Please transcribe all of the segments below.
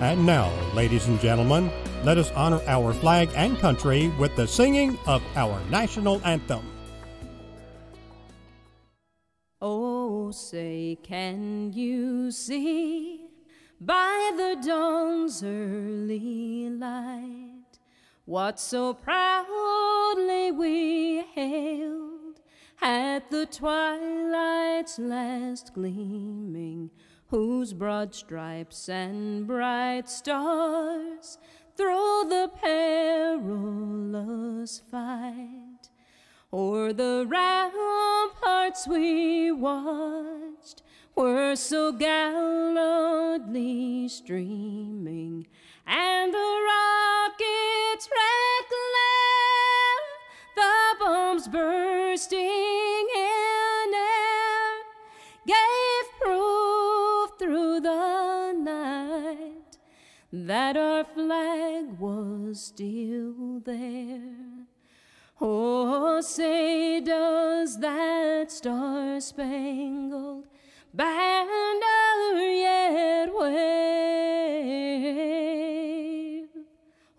And now, ladies and gentlemen, let us honor our flag and country with the singing of our national anthem. Oh, say, can you see by the dawn's early light what so proudly we hailed at the twilight's last gleaming? Whose broad stripes and bright stars through the perilous fight. O'er the ramparts we watched were so gallantly streaming and the rockets red glare the bombs bursting in the night that our flag was still there. Oh, say, does that star spangled banner yet wave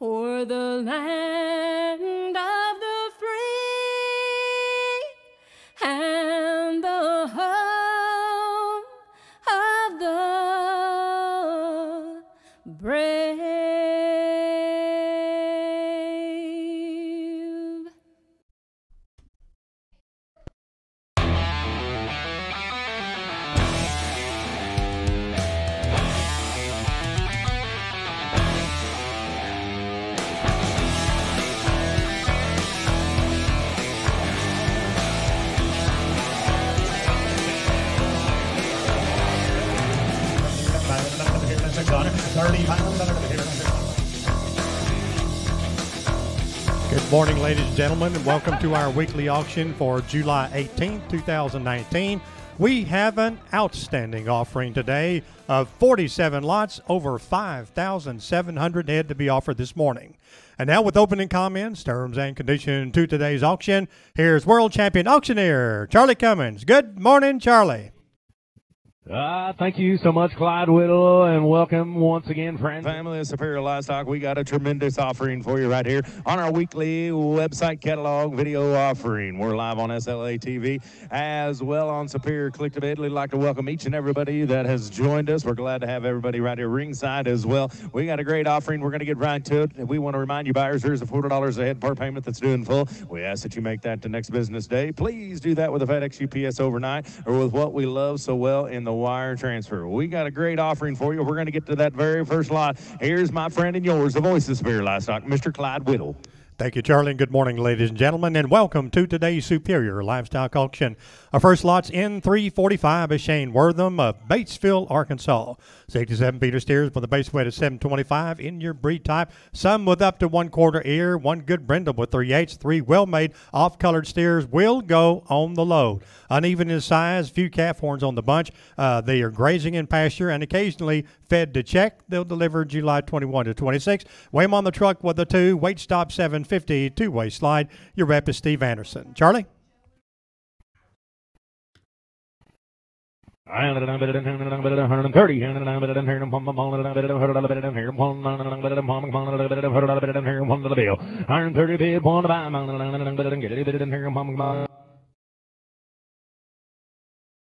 o'er the land morning, ladies and gentlemen, and welcome to our weekly auction for July 18, 2019. We have an outstanding offering today of 47 lots, over 5,700 head to be offered this morning. And now, with opening comments, terms, and conditions to today's auction, here's world champion auctioneer Charlie Cummins. Good morning, Charlie. Uh, thank you so much, Clyde Whittle, and welcome once again, friends. Family of Superior Livestock, we got a tremendous offering for you right here on our weekly website catalog video offering. We're live on SLA TV as well on Superior Click to Bid. We'd like to welcome each and everybody that has joined us. We're glad to have everybody right here ringside as well. We got a great offering. We're going to get right to it. We want to remind you, buyers, there's a $40 a head per payment that's due in full. We ask that you make that the next business day. Please do that with a FedEx UPS overnight or with what we love so well in the wire transfer. We got a great offering for you. We're going to get to that very first lot. Here's my friend and yours, the voice of Superior Livestock, Mr. Clyde Whittle. Thank you, Charlie, and good morning, ladies and gentlemen, and welcome to today's Superior Livestock Auction. Our first lot's N345 is Shane Wortham of Batesville, Arkansas. 67 feeder steers with a base weight of 725 in your breed type, some with up to one quarter ear, one good brindle with three eighths, three well-made off-colored steers will go on the load. Uneven in size, few calf horns on the bunch. Uh, they are grazing in pasture and occasionally fed to check. They'll deliver July 21 to 26. Weigh 'em on the truck with a two, weight stop 750, two-way slide. Your rep is Steve Anderson. Charlie?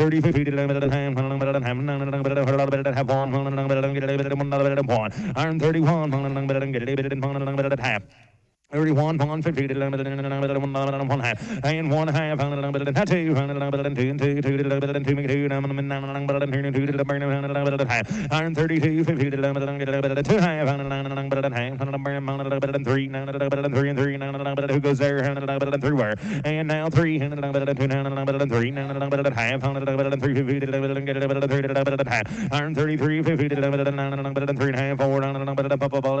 thirty, fifty, a little bit of ham, a little bit of ham, a little bit of a little bit of half one, a little bit of get a little bit of one, a little bit of one, iron thirty-one, a little bit of get a little bit of one, a little bit of half. Thirty-one, one fifty, one half, and one half, two, and two, two, and two, make two, half, and three, three, and three, who goes there, and three where, and now three, two, three, half, and three, fifty, and half, iron thirty-three, fifty, and three and half, four, four,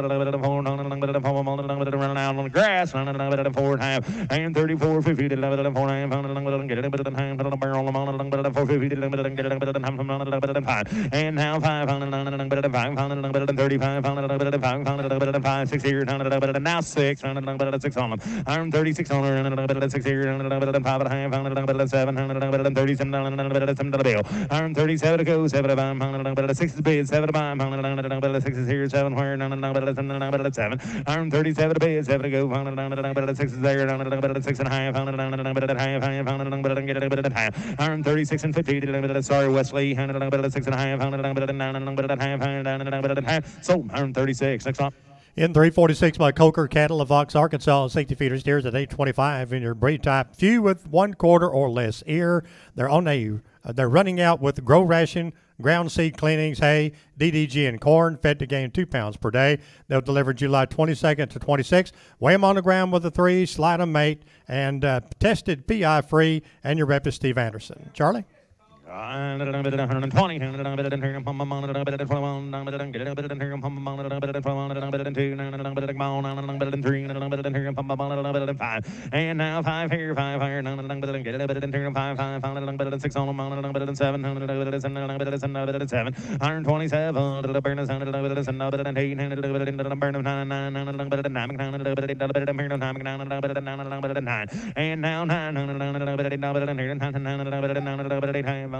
and on the grass, four and a half, and 34, 50, four and a half, get it, but the time, but the barrel, but four fifty, but the five, and now five, but the five, but the thirty-five, but the five, but the five, six here, but now six, but six on them. I'm 36 on her, but six here, but the five and a half, but seven, but the thirty-seven, but seven to the bill. I'm 37 to go, seven to five, the six is bid, seven to five, the six is here, seven where, but seven. I'm 37 to bid, seven go, but six is there, but six and a half, but half, half, but get it, but half. Iron 36 and 50, but sorry, Wesley, but six and a half, but nine, but half, but half. So iron 36. Next up. In 346 by Coker Cattle of Vox, Arkansas, safety feeder steers at 825 in your breed type. Few with one quarter or less ear. They're on a, uh, they're running out with grow ration ground seed cleanings, hay, DDG, and corn, fed to gain two pounds per day. They'll deliver July 22nd to 26th. Weigh them on the ground with a three, slide them mate, and uh, tested PI free. And your rep is Steve Anderson. Charlie? And now five here, five here, get a bit in here, five, five, found it a bit in six on a mountain, a bit a bit a bit a bit a bit a bit a bit a bit a burn of nine, a bit a bit a bit a bit nine, a bit nine, and a bit a bit a bit nine, a bit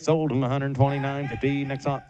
sold 129 to be next on.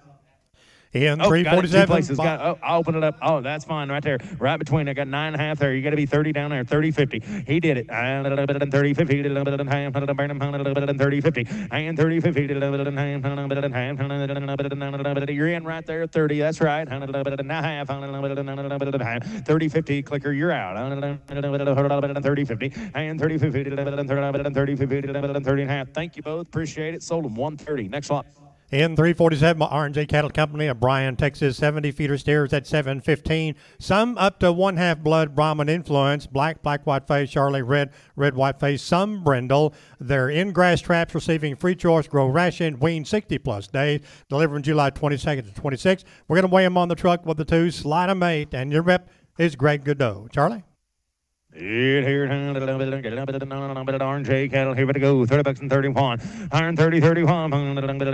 In oh, 347. places. Got, oh, I'll open it up. Oh, that's fine right there. Right between. I got nine and a half there. You got to be 30 down there. 30, 50. He did it. And a little bit of 30, 50. A little bit of half. A little bit of 30, 50. And 30, 50. A little bit of half. A little bit of half. A little bit of You're in right there. 30. That's right. A little bit of half. A little bit of half. 30, 50. Clicker. You're out. A little bit of 30, 50. And 30, 50. A little bit of 30, 50. A little bit of 30 and a half. Thank you both. Appreciate it. Sold them 130. Next lot. In 347, R&J Cattle Company of Bryan, Texas, 70 feeder steers at 715. Some up to one half blood Brahman influence, black, black, white face, Charolais, red, red, white face, some brindle. They're in grass traps receiving free choice, grow ration, wean 60 plus days, delivering July 22nd to 26th. We're going to weigh them on the truck with the two, slide them eight, and your rep is Greg Godot. Charlie? Here, orange cattle. Here we go. 30 bucks and 31. Iron 30, 31.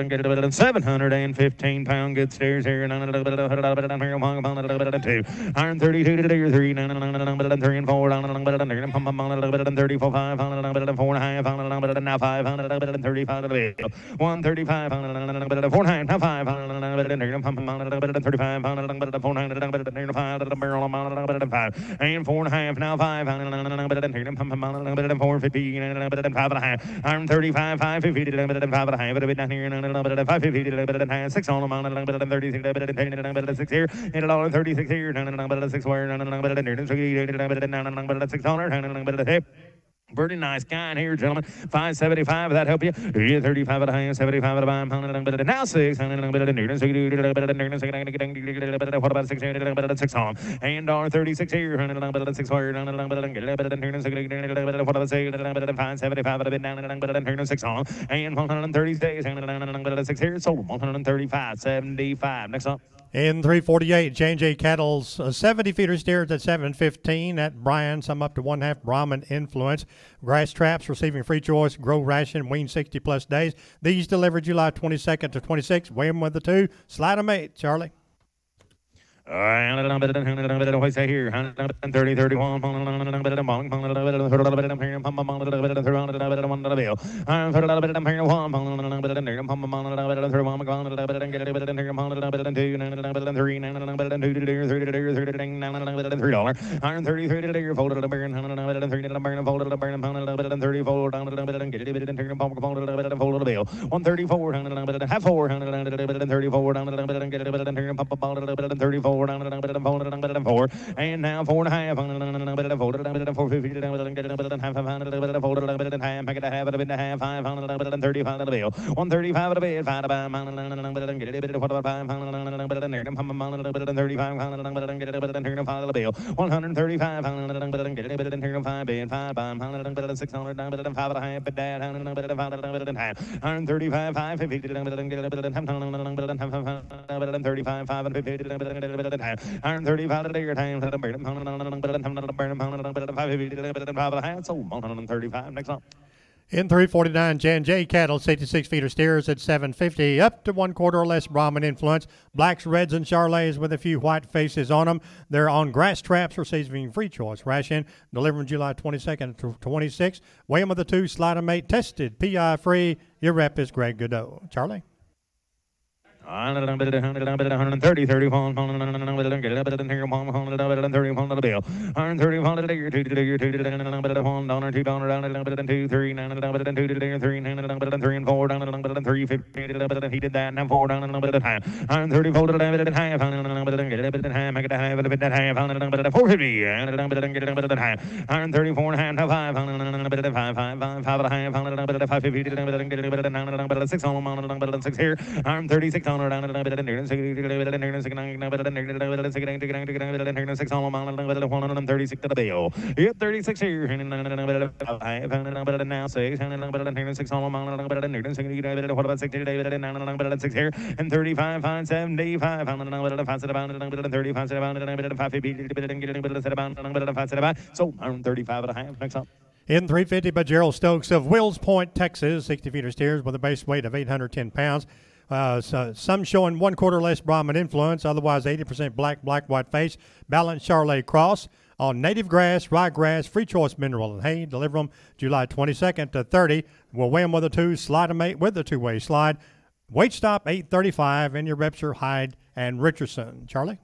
Get a bit of 715 pound good stairs here. Iron 32 to 3. 3 and 4. 34, 5. 4 and a half. Now 5. 35. 135. 4 and a half. Now 5. 35. 4 and 4 and a half. Now 5 five, four fifty, five and a half. A bit down here, five fifty, six on them, thirty-six, six here, and here, six where, six hundred, Pretty nice guy in here, gentlemen. 575, that help you? Yeah, 35 at a high, 75 at a bottom. Now six. What about six? Six on. And R 36 here. Six wire. What about say? 575 at a bit down. Six on. And 130 days. Six here. Sold 135. 75. Next up. In 348, J&J Cattle's uh, 70 feeder steers at 715 at Bryan, some up to one half Brahman influence. Grass traps receiving free choice, grow ration, wean 60 plus days. These delivered July 22nd to 26th. Weigh them with the two. Slide them eight, Charlie. That here? 30, 31, a little bit of bong, a little bit of a little bit of here, pump, a little bit of through, a little bit of one little bill. I'm for a little bit of here, one, a little bit of there, pump, a little bit of through, one, a little bit of get a bit of here, a little bit of two, a little bit of three, a little bit of two, three, three, three, three, three, a little bit of three dollar. Iron 33 to there, fold it a burn, a little bit of three to burn, fold it a burn, a little bit of 30, fold down a little bit and get a bit of here, pump, fold it a bit of fold it a bill. 134, a little bit of half four, a little bit of 34, down a little bit and get a bit of here, pump, a little bit of 34, down a little bit of fold it a little bit of four. And now four and a half, a little bit of fold it a little bit of 450, a little bit and get a bit of half, a a a a a and 35 of the bill. 135 of the bit, five, a and and a and 35, a little bit and get a bit and here, five of the bill. 135, a little bit and get a bit and here, five, bit, five, a little bit and 600, a bit and five and a half, but dad, a little bit and five, a little bit and half. 135, five, 50, a little bit and get a bit and half, a little bit and half, a bit and 35, five and 50, a little bit and get a bit and half. 135 at your time, a little bit and a little bit and a little bit and a little bit and five, 50, a little bit and five and a half, so 135, next one. In 349, Jan J cattle, 66 feeder steers at 750, up to one quarter or less Brahman influence. Blacks, reds, and Charolais with a few white faces on them. They're on grass traps receiving free choice ration, delivering July 22nd to 26. Weigh 'em of the two, slide 'em mate, tested, PI free. Your rep is Greg Godot. Charlie? 130, 31, a little bit get a bit of here, one, a little bit of 30, bill. 130, one little digger, two to digger, two to digger, a little bit of one dollar, two dollar, down a little bit of two, three, a little bit two to digger, three, a little bit of three and four, down a little bit of three, fifty, a little bit of he that, and four, down a little bit of half. 130, fold it a little bit half, a little bit of get a bit of half, make it a half, a bit of half, a little bit of 450, a little bit of get a bit of half. 134 and a half, five, a little bit of five, five, five, five and a half, a little bit of 550, a little bit of get a bit of nine, a little bit of six on them, a little bit of six here. 136 on down a little bit of there, six, a little bit of there, six, nine, a little bit of there, a little bit of six, nine, six, nine, six, nine, a little bit of six on them, a little bit of 136 to the bill. Yep, 36 here, of of now six, and a little bit of there, six on them, a little bit of there, six, a little bit of what about 60 today, a little bit of six here, and 35, 5, 75, a little bit of five, set about, a little bit of 35, set about, a little bit of 550, a little bit of get a little bit of set about, a little bit of five. So 135 and a half. Next up. In 350 by Gerald Stokes of Wills Point, Texas, 60 feeder steers with a base weight of 810 pounds. Uh, so some showing one quarter less Brahman influence, otherwise 80% black, black, white face, balanced Charolais cross on native grass, ryegrass, free choice mineral and hay. Deliver them July 22nd to 30. We'll weigh them with a two, slide them eight with the two way slide. Weight stop 835, and your reps are Hyde and Richardson. Charlie?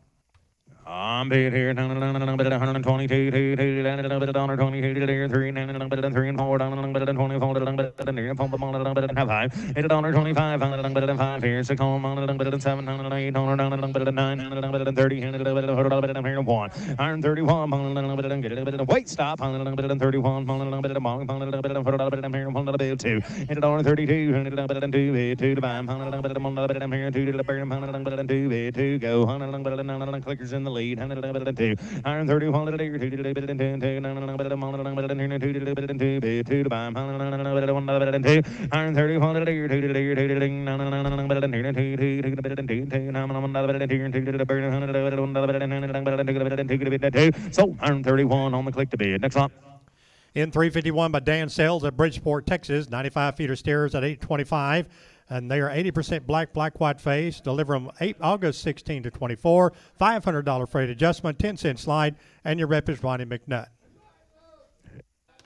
I'm big here, down a little bit of 122, two, two, down a little bit of 122, there, three, down a little bit of three and four, down a little bit of 24, a little bit of near, pump up on little bit of five, hit a dollar 25, on a little bit of five here, six home on a little bit of seven, down a little eight, down a little bit of nine, down a little bit of 30, and a little bit of a little bit of here, one, iron 31, on a little bit of get little bit of weight stop, on a little bit of 31, on a little bit of bong, on a little bit of a little bit of here, one little bit two, hit a dollar 32, and two, two two burn, on a little bit of two, two go, on a little bit of nine, clickers in the lead, of two, iron 31, little two to the two, to the two, iron 31, two to the two to the the the the the. So iron 31 on the click to bid. Next up. In 351 by Dan Sales at Bridgeport, Texas, 95 feeder steers at 825. And they are 80% black, black, white face. Deliver them 8 August 16 to 24. $500 freight adjustment, 10 cent slide, and your rep is Ronnie McNutt.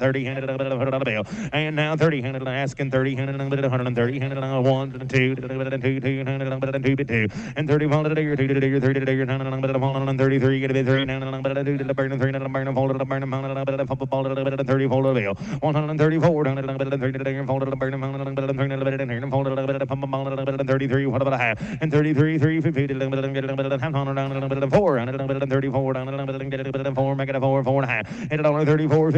30, a little bit of hundred dollar bill. And now thirty hundred asking thirty hundred a little bit hundred and thirty hundred on one and two, a little bit of two, two hundred a little bit of two bit two, and and thirty three get a bit three nine a little bit of two to the burn three to the burn fold to the burn a little bit of football ball a little bit of thirty fold of bill. One hundred and and and and and and a dollar thirty four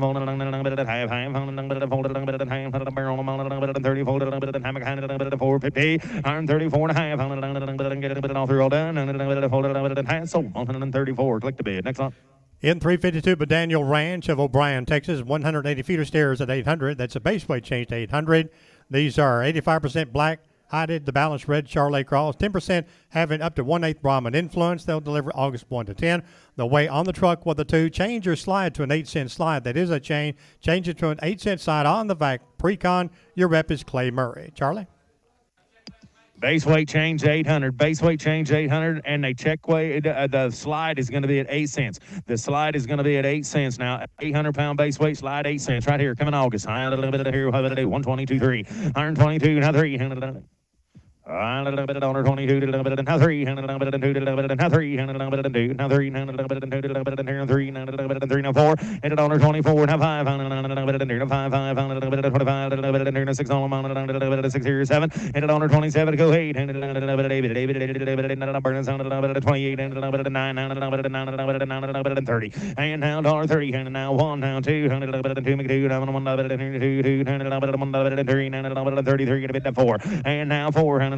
fifty a little bit of folded along the bit of half, half, folded bit of folded along bit of half, folded barrel amount of bit of 30, folded along bit of hammock, handed along bit of 450, iron 34 and a half, folded along the bit of get a bit all through all done, and a bit of folded along bit of half, so 134. Click the bid. Next one. In 352, but Daniel Ranch of O'Brien, Texas, 180 feeder steers at 800. That's a base weight change to 800. These are 85% black, Hided, the Balanced Red Charolais Crawls, 10% having up to one eighth Brahman influence. They'll deliver August 1 to 10. The weight on the truck with the two, change your slide to an 8 cent slide. That is a change. Change it to an 8 cent slide on the back. Precon, your rep is Clay Murray. Charlie? Base weight change 800. Base weight change 800, and a check weight. Uh, uh, the slide is going to be at eight cents. The slide is going to be at eight cents now. 800 pound base weight slide, eight cents right here. Coming August. High a little bit here now three. A little bit on 22, a now three, and now three, and now three, and here, three, and now four, and a dollar 24, now five, and here, five, five, and a little bit 25, a little six, and six here, seven, and a dollar 27, go eight, and David, and a little bit sound, a little 28, and a little bit nine, and nine, and a little bit nine, and a 30, and now dollar 30, and now one, now two, and two, two, and one, little two, and three, and 33, and a bit four, and now four, and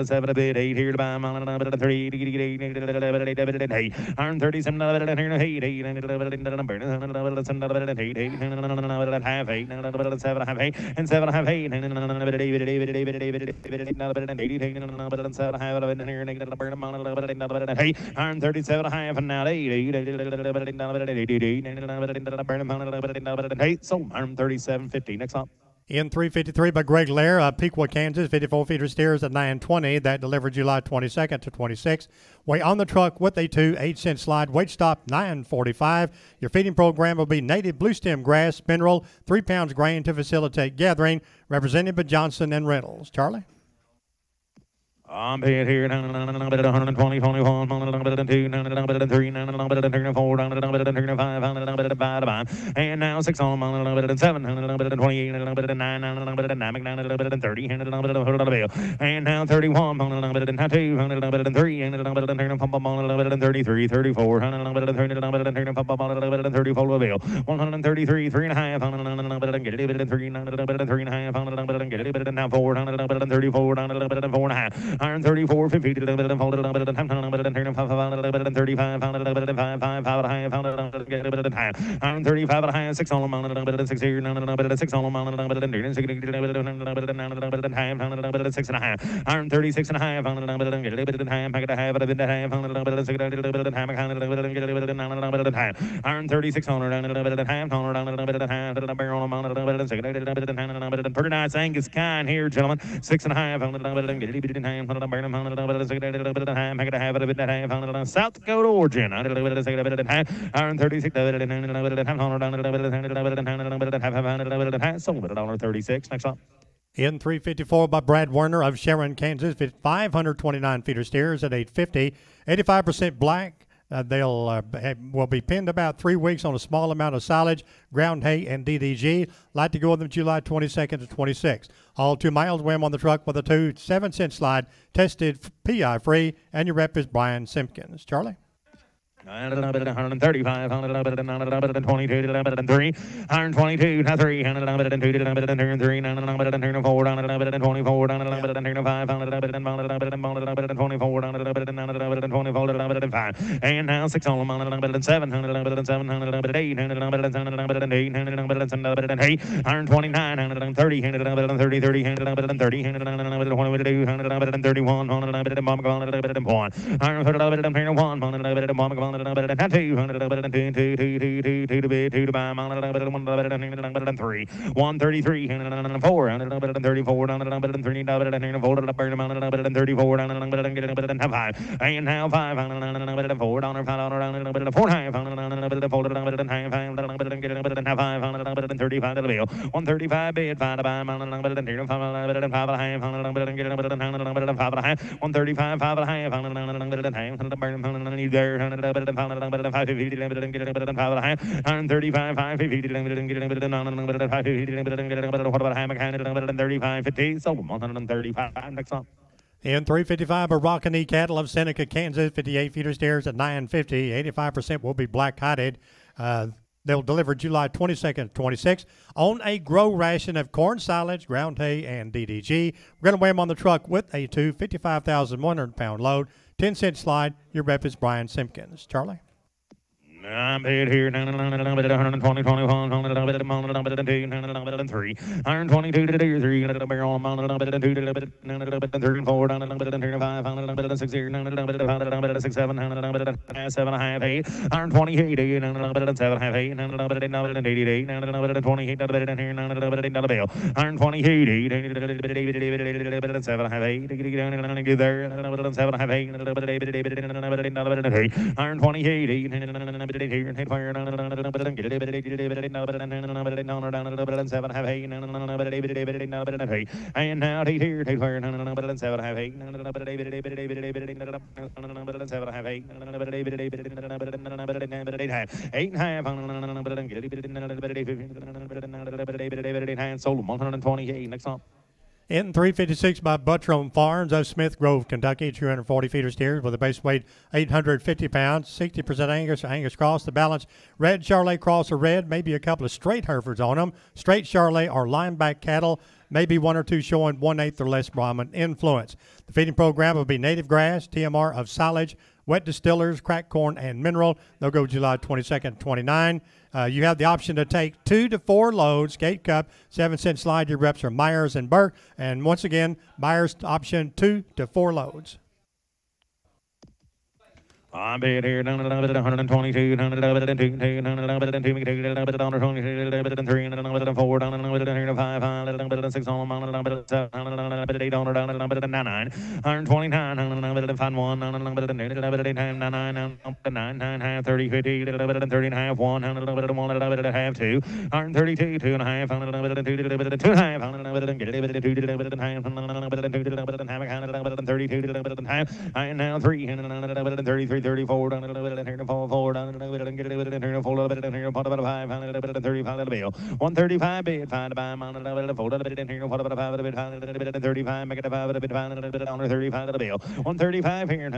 of seven a bit eight here to buy a little bit of thirty Iron 37 eight and half eight and seven half eight and seven half eight and seven half hey iron 37 half and now eight eight so iron 37 50 next up In 353 by Greg Lair of Pequot, Kansas, 54 feeder steers at 920. That delivered July 22nd to 26. Weigh on the truck with a 2 8 cent slide. Weight stop 945. Your feeding program will be native blue stem grass, mineral, 3 pounds grain to facilitate gathering. Represented by Johnson and Reynolds. Charlie? I'm here, a little bit of 120, 21, a little bit of 2, a little bit of 3, a little bit of 4, a little bit of 5, a little bit of 5, 5. And now 6 on, a little bit of 7, a little bit of 28, a little bit of 9, a little bit of 9, a little bit of 30, and a little bit of a little bill. And now 31, a little bit of 2, a little bit of 3, and a little bit of 30, pump a little bit of 33, 34, a little bit of 30, a little bit of 30, pump a little bit of 34 bill. 133, 3 and a half, a little bit of get a bit of 3, a little bit of 3 and a half, a little bit of get a bit of now 4, a little bit of 34, a little bit of 4 and a half. Iron 34, 50, a little bit a little bit of 10, a little bit of 30, 5, a little bit of 35, a little bit of 5, 5, 5 and a a little bit a bit of 10. Iron 35 and a half, 6 all amount, a little bit of 6 here, a little bit of 6 all amount, a little bit of 30, 6, a little bit a little bit of 9, a bit a little bit of 6 and a half. Iron 36 and a half, a little bit a bit a a bit a little bit of 6, a little bit a little bit a bit of 9, a little bit of half. Iron 36 on a little bit a little bit a little barrel amount, a little bit of 6, a little bit of 10, a little bit of pretty nice Angus kind here, gentlemen. 6 and a a little bit a bit a little a bit of 6, South Dakota origin. A little bit of 6, a bit of half, Iron 36, a little bit of half, a little bit of half, a little bit of half, a little bit of half, a little bit of half, a little bit of half, sold at $1.36. Next up. In 354 by Brad Werner of Sharon, Kansas, 529 feeder steers at 850, 85% black. Uh, they'll uh, have, will be pinned about three weeks on a small amount of silage, ground hay, and DDG. Like to go with them July 22nd to 26th. All two miles wham on the truck with a two seven cent slide, tested PI free, and your rep is Brian Simpkins. Charlie. A little bit of 135, a little bit of 9, a little bit of 22, a little bit of 3, 122, now 3, a little bit of 2, a little bit of 3, a little bit of 4, a little bit of 24, a little bit of 5, a little bit of 1, a little bit of 1, a little bit of 24, a little bit of 9, a little bit of 24, a little bit of 5. And now 6 on them, a little bit of 7, a little bit of 7, a little bit of 8, a little bit of 7, a little bit of 8, a little bit of 7, a little bit of 8, iron 29, a little bit of 30, a little bit of 30, 30, a little bit of 30, a little bit of 22, a little bit of 31, a little bit of 1, a little bit of 1, iron 1, a little bit of 1, a little bit of 1, better than two, better than two, two, two, two, two, two to bed, two to buy, better than one, better than better than three, one thirty-three, four, better than thirty-four, better than three, better than four, better than thirty-four, better than better than five, and four, half, better than four, better than half, better than better than half, five, better than thirty-five, to the bill, one thirty-five bed, five to buy, better than two, five, better than five and a half, better than better than better than five and a half, one thirty-five, five and a half, better than half, better than you there, better than better than five fifty, better than better than five and a half, hundred thirty-five, five fifty, better than better than better than five fifty, better than better than what about a half, better than thirty-five, fifty, so one hundred and thirty-five, next one. In 355, Araucanie cattle of Seneca, Kansas, 58 feeder steers at 950. 85% will be black hided. Uh, they'll deliver July 22nd, 26 on a grow ration of corn silage, ground hay, and DDG. We're going to weigh them on the truck with a two 55,100 pound load. 10 cent slide. Your rep is Brian Simpkins. Charlie? I'm paid here, 120, 21, 103, 122 to do three, a barrel, 102 to thirty four, 135, 106 here, 106, 7, 7 and a half, 8, 128, 8, 7 half, 8, 188, 128, here, 128, 128, 8, 7 half, 8, get there, 7 half, 8, 128, 8, here, hit fire, get it, seven half eight, and now eight here, hit fire, seven half eight, seven half eight, eight and a half, hand sold 128. Next up. In 356 by Buttram Farms of Smith Grove, Kentucky, 240 feeder steers with a base weight 850 pounds, 60% Angus, Angus cross. The balance red Charolais cross or red, maybe a couple of straight Herefords on them. Straight Charolais are lineback cattle, maybe one or two showing one eighth or less Brahman influence. The feeding program will be native grass, TMR of silage, wet distillers, cracked corn, and mineral. They'll go July 22nd, 29. Uh, you have the option to take two to four loads, gate cut, seven cent slide. Your reps are Myers and Burke. And once again, Myers option two to four loads. I'm bid here, 122, 122, 122, 123, 104, 105, 106, 107, 8, 129, 129, 101, 30, 50, 30 and a half, 1, 101, half, 2, 132, 2 and a half, 102, 2 and a half, 102, 2 and a half, 32, half, and now 3, 33, 34, down a little bit, and here to fall forward, down a little bit, and get a little bit, and here fold a bit, and here pot about a five, pound a bit, and 35 little bill. 135 bid, find a buy, mount a little fold a bit, and here about a five, a bit, find a little bit, and 35, make it a five, a bit, find a little bit, to 35 little bill. 135 here,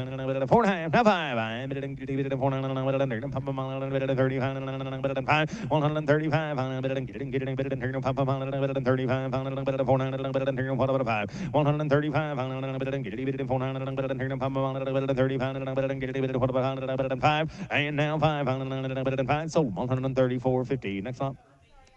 four and a half, now five, I bit, and get it, four, and a little bit, pump a a little bit, and 35, a little bit, and five, 135, a bit, and get it, get it, and bit, and here pump a mile, a little bit, and 35, a little bit, and four, and a little bit, a five, 135, a little bit, and get it, four, and a little bit, and here pump a mile, a little bit, and 35, a little bit, and get it, and five, and now five and five, so one hundred and thirty-four fifty. Next up.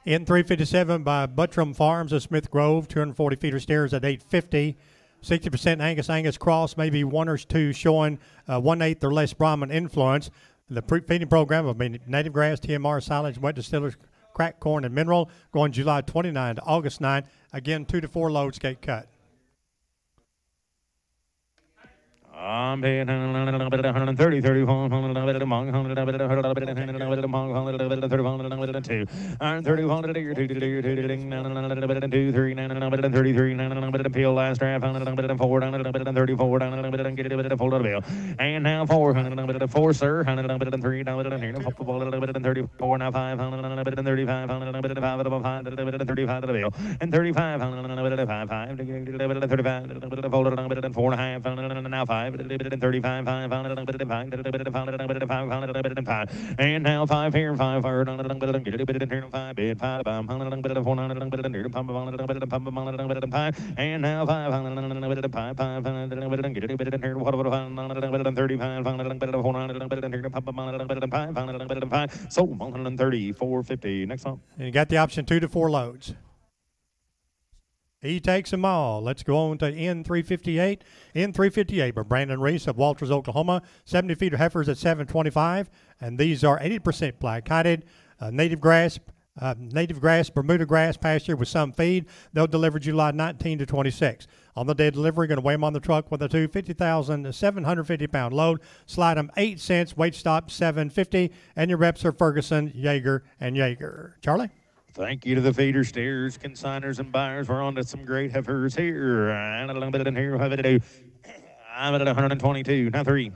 In 357 by Buttram Farms of Smith Grove, 240 feeder steers at 850. 60% Angus Angus cross, maybe one or two showing uh, one eighth or less Brahman influence. The pre- feeding program be native grass, TMR, silage, wet distillers, cracked corn, and mineral going July 29 to August 9. Again, two to four loads gate cut. I'm paying 130, 34, 100, among 100, 100, 100, 100, among 100, 100, 30, 100, 2, 130, 100, 2, 2, 2, 2, 2, 3, 33, 100, peel last draft, 100, 4, 100, 34, 100, get it, fold it bill. And now 4, 100, 4, sir, 100, 3, 100, football, 34, now 5, 100, 35, 100, 5, 5, 35, the bill. And 35, 100, 5, 5, 35, fold it, 4 and now 5. 35, 5, 5, and now 5 here, 5 hard, get a bit of 5 bit, 5, 5, 400, and now 5, 5, 5, get bit of here, what about 35, 5, so 130, 450. Next up. And you got the option two to four loads. He takes them all. Let's go on to N358. N358 by Brandon Reese of Walters, Oklahoma. 70 feeder heifers at 725. And these are 80% black coated, uh, native grass, uh, native grass, Bermuda grass pasture with some feed. They'll deliver July 19 to 26. On the day of delivery, going to weigh them on the truck with a two 50,750 pound load. Slide them 8 cents, weight stop 750. And your reps are Ferguson, Yeager, and Yeager. Charlie? Thank you to the feeder steers, consigners, and buyers. We're on to some great heifers here. And a little bit in here. Have it do. I'm at 122. Now three.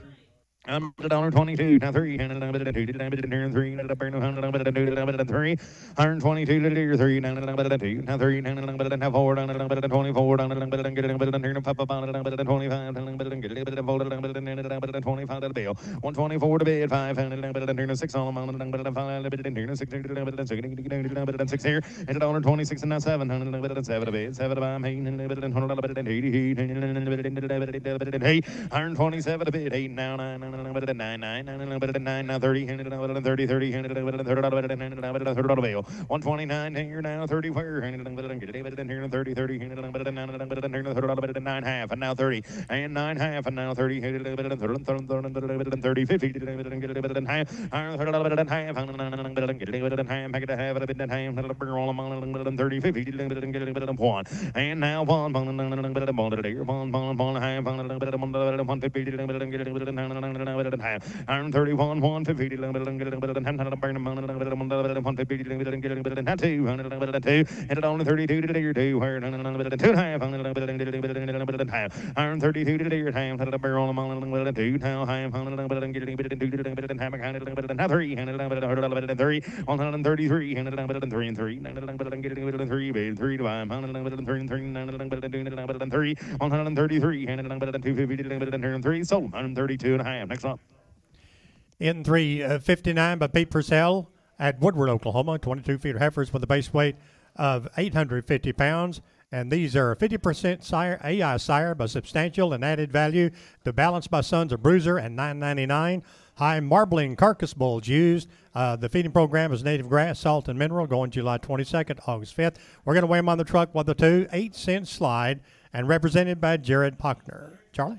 I'm at dollar twenty-two. Now three. And a bit of two. Of three? And a bit of hundred. of two. Of three? Hundred twenty-two. I three? And a bit of two. Now three. And a four. And a of twenty-four. And a bit of get a bit of turn up up a twenty-five. And a bit of get a fold. And a bit of and a twenty-five. That bill. One twenty-four to bid. Five. And a bit of turn six on them. And a five. And a turn six. And a six. And a here. And a dollar twenty-six. And now seven. And a bit of seven to bid. Seven to buy. And a hundred. And a eighty. And a eight. Hundred twenty-seven to bid. Eight now nine. And a bit of nine nine nine, nine, nine, nine, now 30, handed out at 30, 30, handed out at 30, handed out at 30 avail. 129, here now 30, where, handed out at get it in here 30, 30, handed out at 9, and then 30 at 9 half, and now 30, and 9 half, and now 30, handed out at 30, 30, 50, get it in half, iron 30 out at half, and then get it in half, pack it a half, bit in half, and a roll them 30, 50, get it in one, and now one, one, one, one, one, one, half, one, one, fifty, get it in half. Iron 31, 150, and it only 32 to your two, two half, iron 32 to your time, had a barrel among two, now half, and getting bit into it and half, and three, three, 133, three and three, three, three to five, and three and three, and three, 133, and 250, and three, 132 and a half. Next up. N359 by Pete Purcell at Woodward, Oklahoma. 22 feeder heifers with a base weight of 850 pounds. And these are 50% sire, AI sire by substantial and added value. The balance by Sons of Bruiser and 999. High marbling carcass bulls used. Uh, the feeding program is native grass, salt, and mineral going July 22nd, August 5th. We're going to weigh them on the truck with a two, eight cent slide and represented by Jared Pockner. Charlie?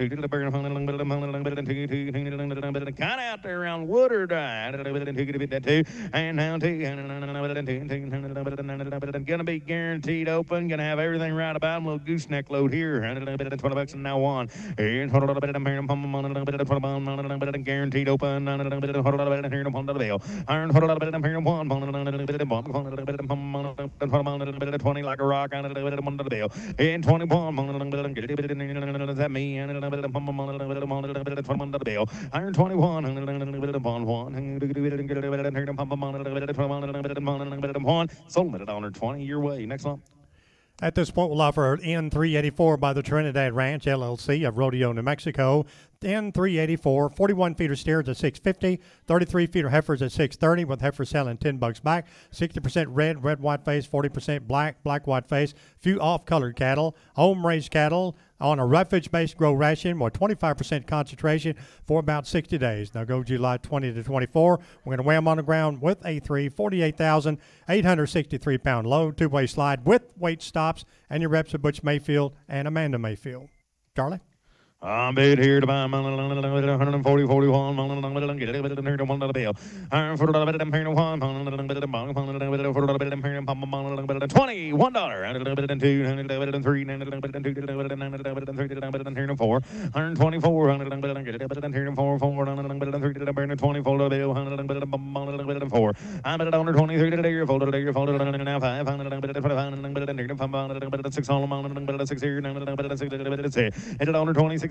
Got out there around Woodward. And now Gonna be guaranteed open. Gonna have everything right about him. Little gooseneck load here. 20 bucks and now one. Guaranteed open. Twenty like a rock. And twenty-one. Iron 21, sold at $120 your way. Next one. At this point, we'll offer N384 by the Trinidad Ranch LLC of Rodeo, New Mexico. N384, 41 feeder steers at 650, 33 feeder heifers at 630, with heifers selling 10 bucks back. 60% red, red white face, 40% black, black white face. Few off-colored cattle, home raised cattle on a roughage-based grow ration with 25% concentration for about 60 days. Now go July 20 to 24. We're going to weigh them on the ground with a 3 48,863 pound load, two-way slide with weight stops, and your reps of Butch Mayfield and Amanda Mayfield. Charlie? I'm bid here to buy 140, 41, get bit of the one dollar bill. I'm for bit of here to one, twenty, one dollar, two, of three, and a little bit of two, three, of here to four, hundred bit of get of here to four, four, three, twenty-four dollar bill, four. I'm at under twenty-three today, you're folded, you're folded, and now five, six, all six here, six, little bit of six,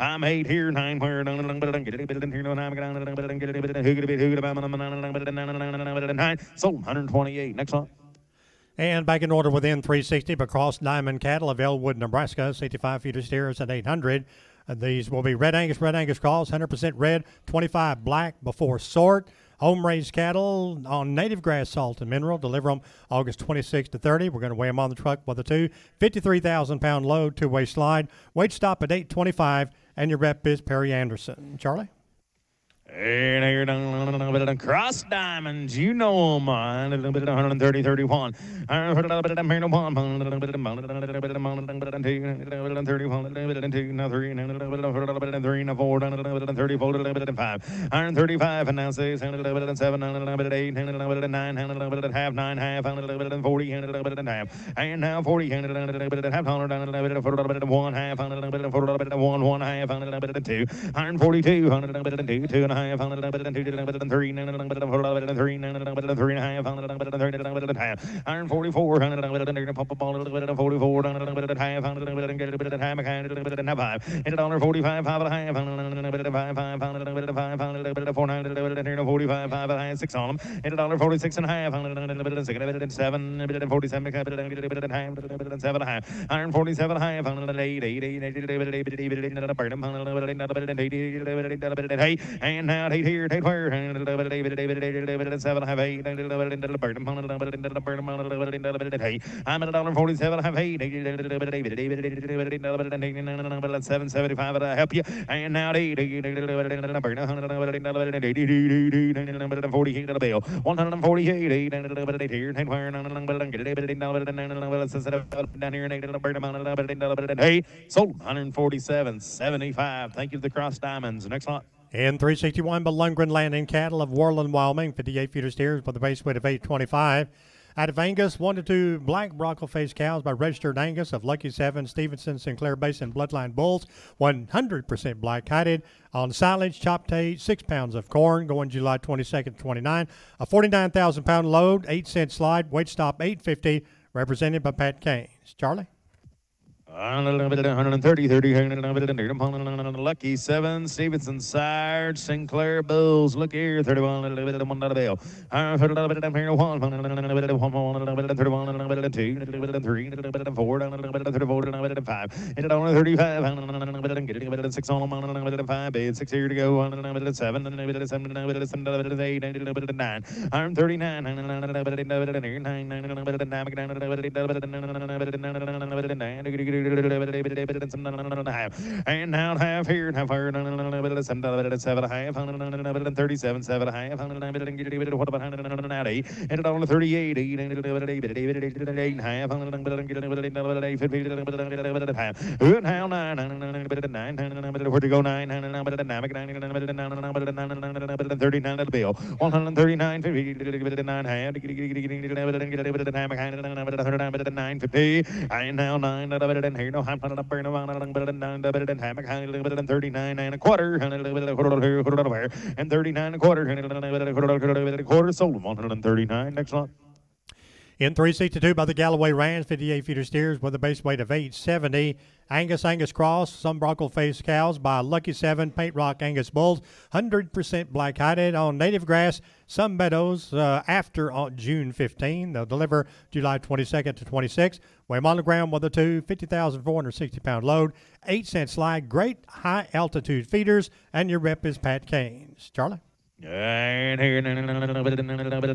I'm eight here. Nine. Where? Sold. 128. Next one. And back in order within 360, across Diamond Cattle of Elwood, Nebraska, 65 feeder steers at 800. Uh, these will be Red Angus, Red Angus Cross, 100% red, 25 black before sort. Home raised cattle on native grass, salt, and mineral. Deliver them August 26 to 30. We're going to weigh them on the truck with a two. 53,000 pound load, two way slide. Weight stop at 825. And your rep is Perry Anderson. Charlie? Cross diamonds, you know them. 130, 31. 135 and now six, 7, 8, 9, half, 9, half, 40, half, and now 40, half, one half, one, one half, two, 142, 2 and a half, three, three and a half, iron 44, pump a ball, forty-four, half, five, and a half, seven, half, iron forty-seven, half, eight, eight, eight, eight, and now eight here, eight where, seven, eight, I'm at a dollar forty-seven, have eight, seven seventy-five. I help you, and now eight, forty-eight bill, one hundred forty-eight, eight, here, eight where, down here, eight, sold, one hundred forty-seven, seventy-five. Thank you to the Cross Diamonds. Next lot. In 361, but Lundgren Landing Cattle of Worland, Wyoming, 58 feeder steers with a base weight of 825. Out of Angus, one to two black bronco face cows by registered Angus of Lucky Seven, Stevenson, Sinclair Basin Bloodline Bulls, 100% black hided. On silage, chopped hay, six pounds of corn going July 22nd 29. A 49,000 pound load, eight cent slide, weight stop 850, represented by Pat Caines. Charlie? 130, 30, Lucky 7, Stevenson Sire, Sinclair Bulls, look here, 31, a little bit of one here, one, a little bit of one, a little bit of 31, a little bit of 2, a little bit of 3, a little bit of 4, a little bit of 34, a little bit of 5, and on 35, a little bit of get a bit of 6 on them, a little bit of 5, bid 6 here to go, a little bit of 7, a little bit of 7, a little bit of 7, a little bit of 8, a little bit of 9. I'm 39, a little bit of 9, a little bit of 9, a little bit of 9, a little bit of 9, a little bit of 9, and now half here, half here, seven, seven, half, thirty-seven, seven, half, what about hundred eight, and it on thirty-eight, eight, and eight, half, and now nine, nine, where to go nine, thirty-nine at the bill, one hundred thirty-nine, nine, half, nine fifty, and now nine, and here no half, and thirty-nine and a quarter, and thirty-nine and a quarter, and quarter sold one hundred and thirty-nine. Next one. In 362 by the Galloway Ranch, 58 feeder steers with a base weight of 870. Angus Angus Cross, some Bronco face cows by Lucky Seven, Paint Rock Angus Bulls, 100% black hided on native grass, some meadows uh, after on June 15. They'll deliver July 22nd to 26. Weigh ground with a two, 50,460 pound load, 8 cent slide, great high altitude feeders, and your rep is Pat Caines. Charlie? And here,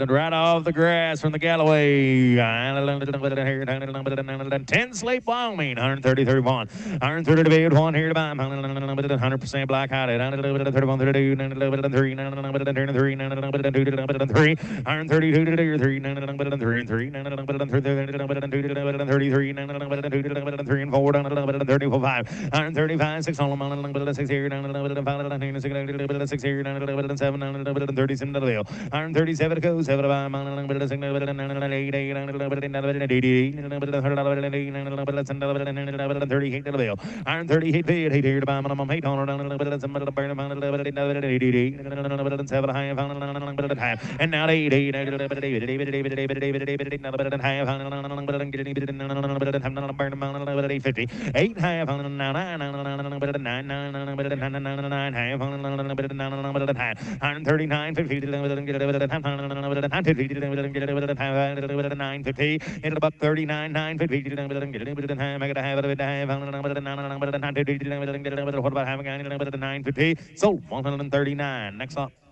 right off the grass from the Galloway. 10 Sleep Wyoming, 130 31. 130 to bid, one here to buy. 100% black hided. 31 32, 3, 132 to 3, 3, 33 and 4, 34 5. 135, 6 6 here, 6 here, 7, 37 to the bill. 137 to 7 to buy, 38 to the bill. 138 bid, 8 here to buy, minimum 800, 7 high, half. And now 8, 8, 8, 8, 8, 8, 8, 8, 8, 8, 8, 8, 8, half, 50. 8 half, 9, 9, 9, 9, 9, half, 139, 50, 950, hit about 39, 950, make it a habit of it, what about having 950? Sold 139. Next up.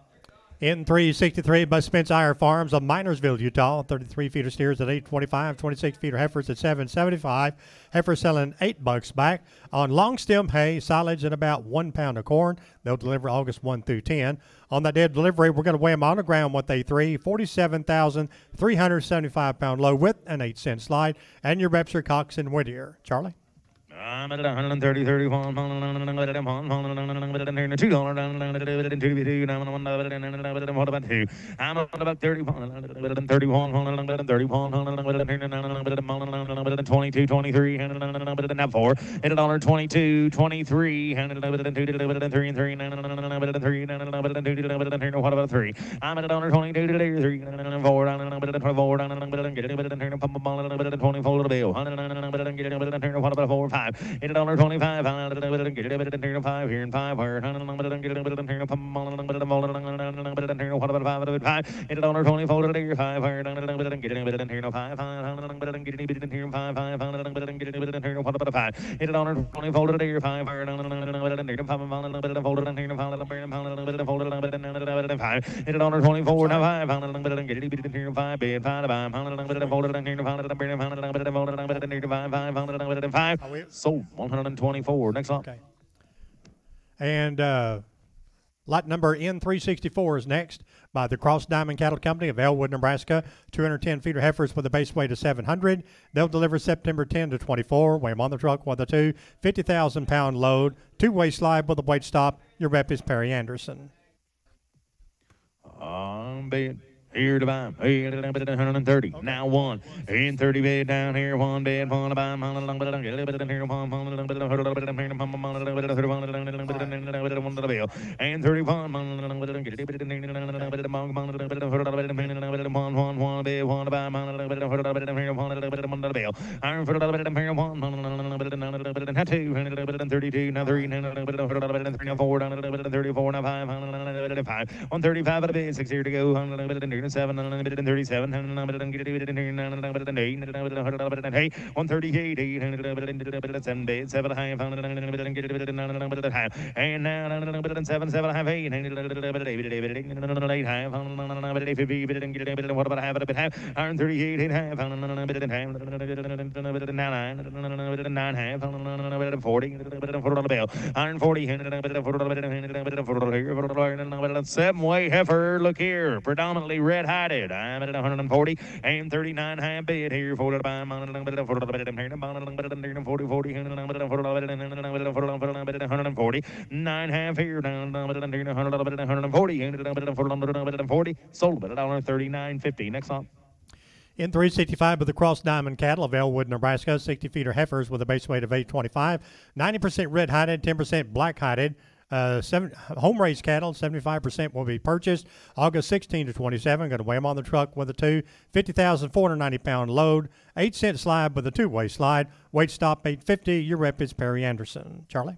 In 363 by Spence Iron Farms of Minersville, Utah. 33 feeder steers at 825, 26 feeder heifers at 775. Heifers selling 8 bucks back. On long stem hay, silage and about 1 pound of corn. They'll deliver August 1 through 10. On that day of delivery, we're going to weigh them on the ground with a 3, 47,375 pound low with an 8 cent slide. And your reps are Cox and Whittier. Charlie? I'm at 130, 31, two dollars, what about two? I'm at about 31, 31, 31, 22, 23, now four, a dollar 22, 23, three, three, what about three? I'm at a dollar 22 today, three, four, four, twenty-four to bill, what about four, five? Five. Dollar twenty five. Get it a bit five here and five. Get it a bit here five? Five. Eight dollar twenty four to here five. Get it a bit here no five. Get it a bit here five. Five. Get it a bit here five? Twenty four to here five. Get it a bit five. Folded and here five. And five. Eight dollar twenty four now five. Get it a bit here five. Bed five. Folded and here five. Folded and five. Sold 124. Next up. Okay. And uh, lot number N364 is next by the Cross Diamond Cattle Company of Elwood, Nebraska. 210 feeder heifers with a base weight of 700. They'll deliver September 10 to 24. Weigh them on the truck with a two. 50,000 pound load. Two way slide with a weight stop. Your rep is Perry Anderson. Um, bed. Here to buy. Here 130. Now one. In 30 bed down here. One bed. One to buy. One. And 31. One, one, one bed. One to buy. One to bill. Iron for the two. 32. Now three. 34. 34. Now five. 135 at a bed. Six here to go. 137, 137, 138, 138, 807, 7 high, and now 7, 7 half, 8, 8 what about half of it, half, 138, 8 half, 9 half, 40, 140, seven way heifer, look here, predominantly red hided. I'm at 140 and 39 high bid here. Folded by 40, 40, 140, nine half here, 140, sold at $139.50. Next on. In 365 with the Cross Diamond cattle of Elwood, Nebraska, 60 feeder heifers with a base weight of 825, 90% red hided, 10% black hided. Uh, seven, home raised cattle, 75% will be purchased August 16 to 27. Going to weigh them on the truck with a two, 50,490 pound load, 8 cent slide with a two way slide. Weight stop 850. Your rep is Perry Anderson. Charlie?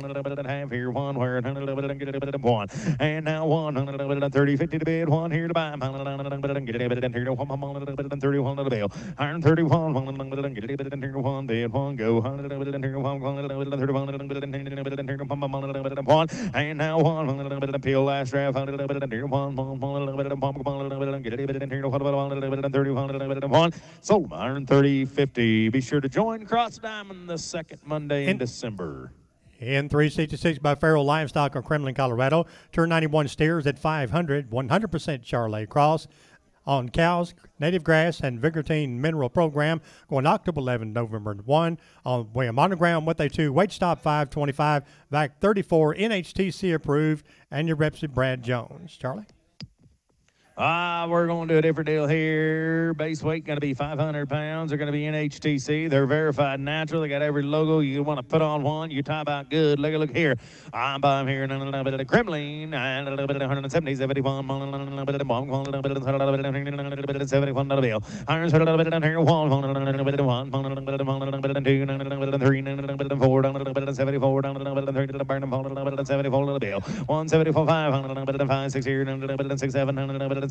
and a half here, one where and get it and one. And now one and thirty fifty to bid, one here to buy, and get it and here to one thirty one to bail. Iron thirty one, and get it and here one, bid one go, and here one, and thirty one, one, and now last draft, and here one, and get it and iron thirty fifty. Be sure to join Cross Diamond the second Monday in December. In 366 by Farrell Livestock on Kremmling, Colorado. Turn 91 steers at 500, 100% Charolais Cross. On cows, native grass, and Vigortone mineral program going October 11, November 1. On William Monogram, what they two, weight stop 525, vac 34, NHTC approved, and your reps at Brad Jones. Charlie? Ah, we're going to do a different deal here. Base weight going to be 500 pounds. They're going to be NHTC. They're verified natural. They got every logo you want to put on one. You tie out good. Look, look here. I'm buying here. A little bit of Kremmling. A little bit of 170, 71, a little bit of bomb, a little bit of 71 dollar bill. Irons, a little bit here. One, a little bit one, a little of one, a little bit of two, a little bit of three, a little bit of four, a little bit of 74, a little bit of 30, a little bit of 174 bill. 174, 5, a little bit of 5, 6 here, a little bit of 6, 7, a little bit of 77, a little bit of get it in 8, a little bit of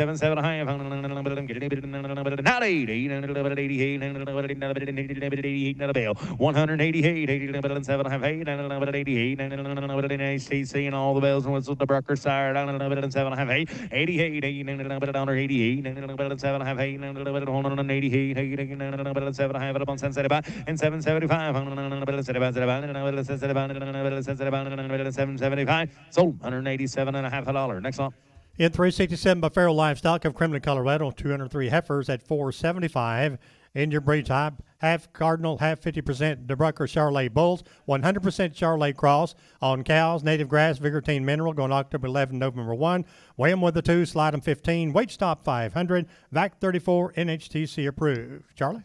seven seven high. Not eighty. Eighty eight. One hundred eighty eight. Eighty seven and a half. Eighty eight. Eighty eight. Eighty seven and a half. Eighty eight. Eighty eight. Eighty seven and a half. Eighty eight. Eighty eight. Eighty seven and a half. half eight. One hundred eighty eight. Eighty seven seven seventy five and seven seventy five. Seven seventy five. Sold. One hundred eighty seven and a half a dollar. Next one. In 367 Buffalo Livestock of Kremmling, Colorado, 203 heifers at 475. In your breed type, half Cardinal, half 50% DeBruycker Charolais Bulls, 100% Charolais Cross. On cows, native grass, Vigortone Mineral, going October 11, November 1. Weigh 'em with the two, slide 'em 15. Weight stop 500. VAC 34, NHTC approved. Charlie?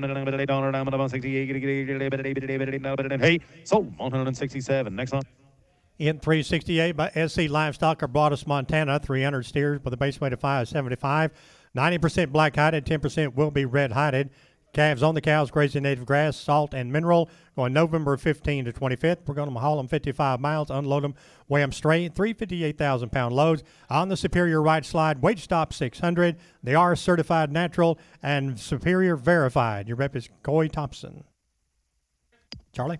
Hey, 167. Next one, In 368 by SC Livestock or Broadus, Montana. 300 steers with a base weight of 575. 90% black hided, 10% will be red hided. Calves on the cows, grazing native grass, salt, and mineral. Going November 15 to 25th. We're going to haul them 55 miles, unload them, weigh them straight, 358,000 pound loads on the Superior Right Slide, weight stop 600. They are certified natural and Superior verified. Your rep is Coy Thompson. Charlie?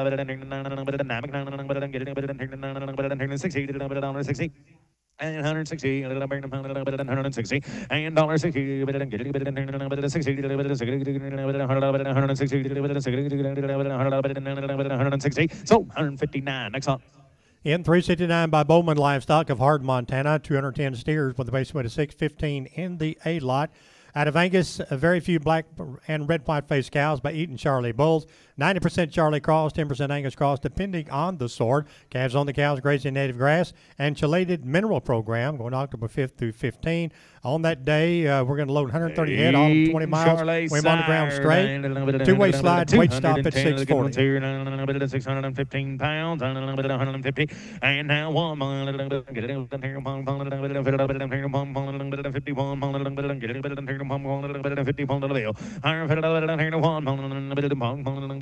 160 so 159 next up in 369 by Bowman Livestock of Hard, Montana, 210 steers with a base weight of 615 in the A lot. Out of Angus, very few black and red white faced cows by Eaton Charolais Bulls. 90% Charolais Cross, 10% Angus Cross, depending on the sort. Calves on the cows grazing native grass and chelated mineral program going October 5th through 15. On that day, uh, we're going to load 130 head, on 20 miles. We're on the ground straight. Two-way slide, weight stop at 640. 615 pounds, 150, and now one. Fifty-one,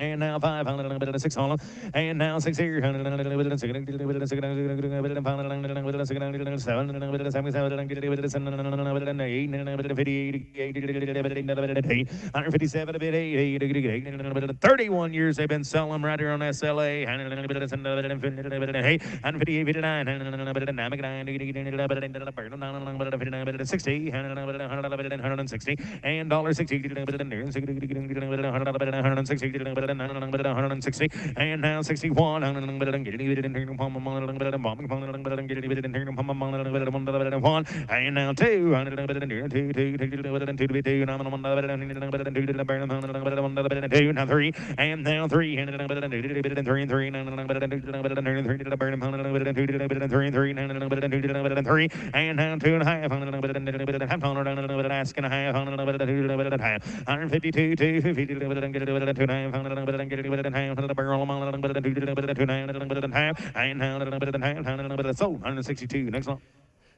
and now five hundred six hundred, and now six here, Thirty-one years they've been selling right here on SLA. Sixty, and dollar sixty, and sixty. 160 and now 61 and now 2 now 3 and now 3 and 3 and 3 and now 2 and a half a half 152 250 so 162.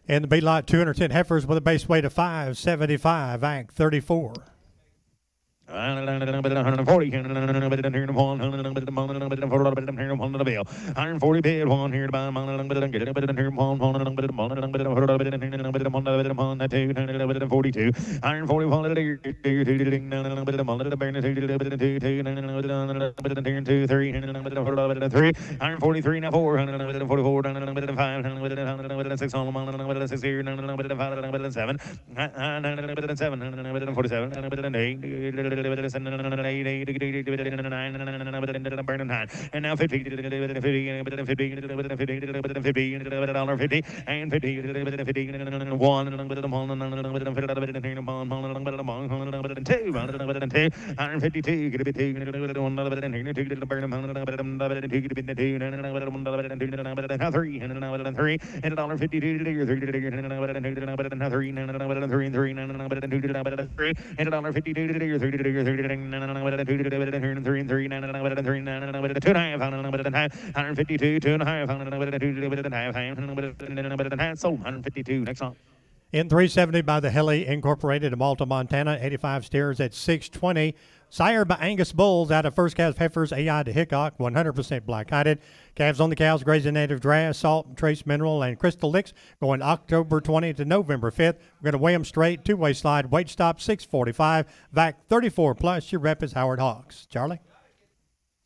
In the B lot, 210 heifers with a base weight of 575, Act 34. 140, 140 bid, one here to buy, get it, here, one, one, one, two, 142, 140, one, two, three, three, 143, now four, 144, five, six, six, seven, seven, 47, eight, and now 50, 50, 50, and 50, and 50, and one, and two, and 52, get a bit two, and one, and two, to burn them, two, to bit two, and three, and three, and a dollar fifty two, three, and a dollar fifty two, In 370 by the Helly Incorporated of Malta, Montana, 85 steers at 620. Sire by Angus Bulls out of First Calves Heifers AI to Hickok, 100% black-hided. Calves on the cows grazing native grass, salt, trace mineral, and Crystalyx going October 20 to November 5th. We're going to weigh them straight, two-way slide, weight stop 645, VAC 34 plus. Your rep is Howard Hawks. Charlie?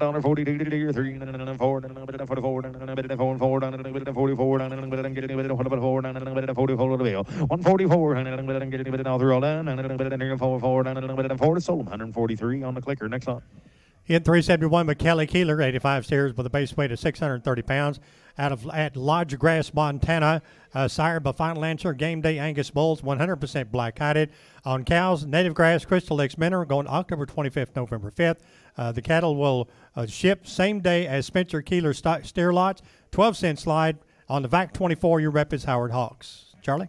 and two to you're three and forward and a bit of forward and a bit of forward forward and a bit of forty forward and a bit of getting a bit of forward and a bit of forty forward wheel. One forty four and a bit of getting a through all down and a bit of forward forward and a bit of forward. Sold 143 on the clicker. Next on. In 371 McKelly Keeler, 85 steers with a base weight of 630 pounds. Out of at Lodge Grass, Montana, uh, sired by Final Answer, Game Day Angus Bulls, 100% black-hided. On cows, Native Grass, Crystalyx Minor, going October 25th, November 5th. Uh, the cattle will uh, ship same day as Spencer Keeler st- steer lots, 12 cent slide. On the VAC 24, your rep is Howard Hawks. Charlie?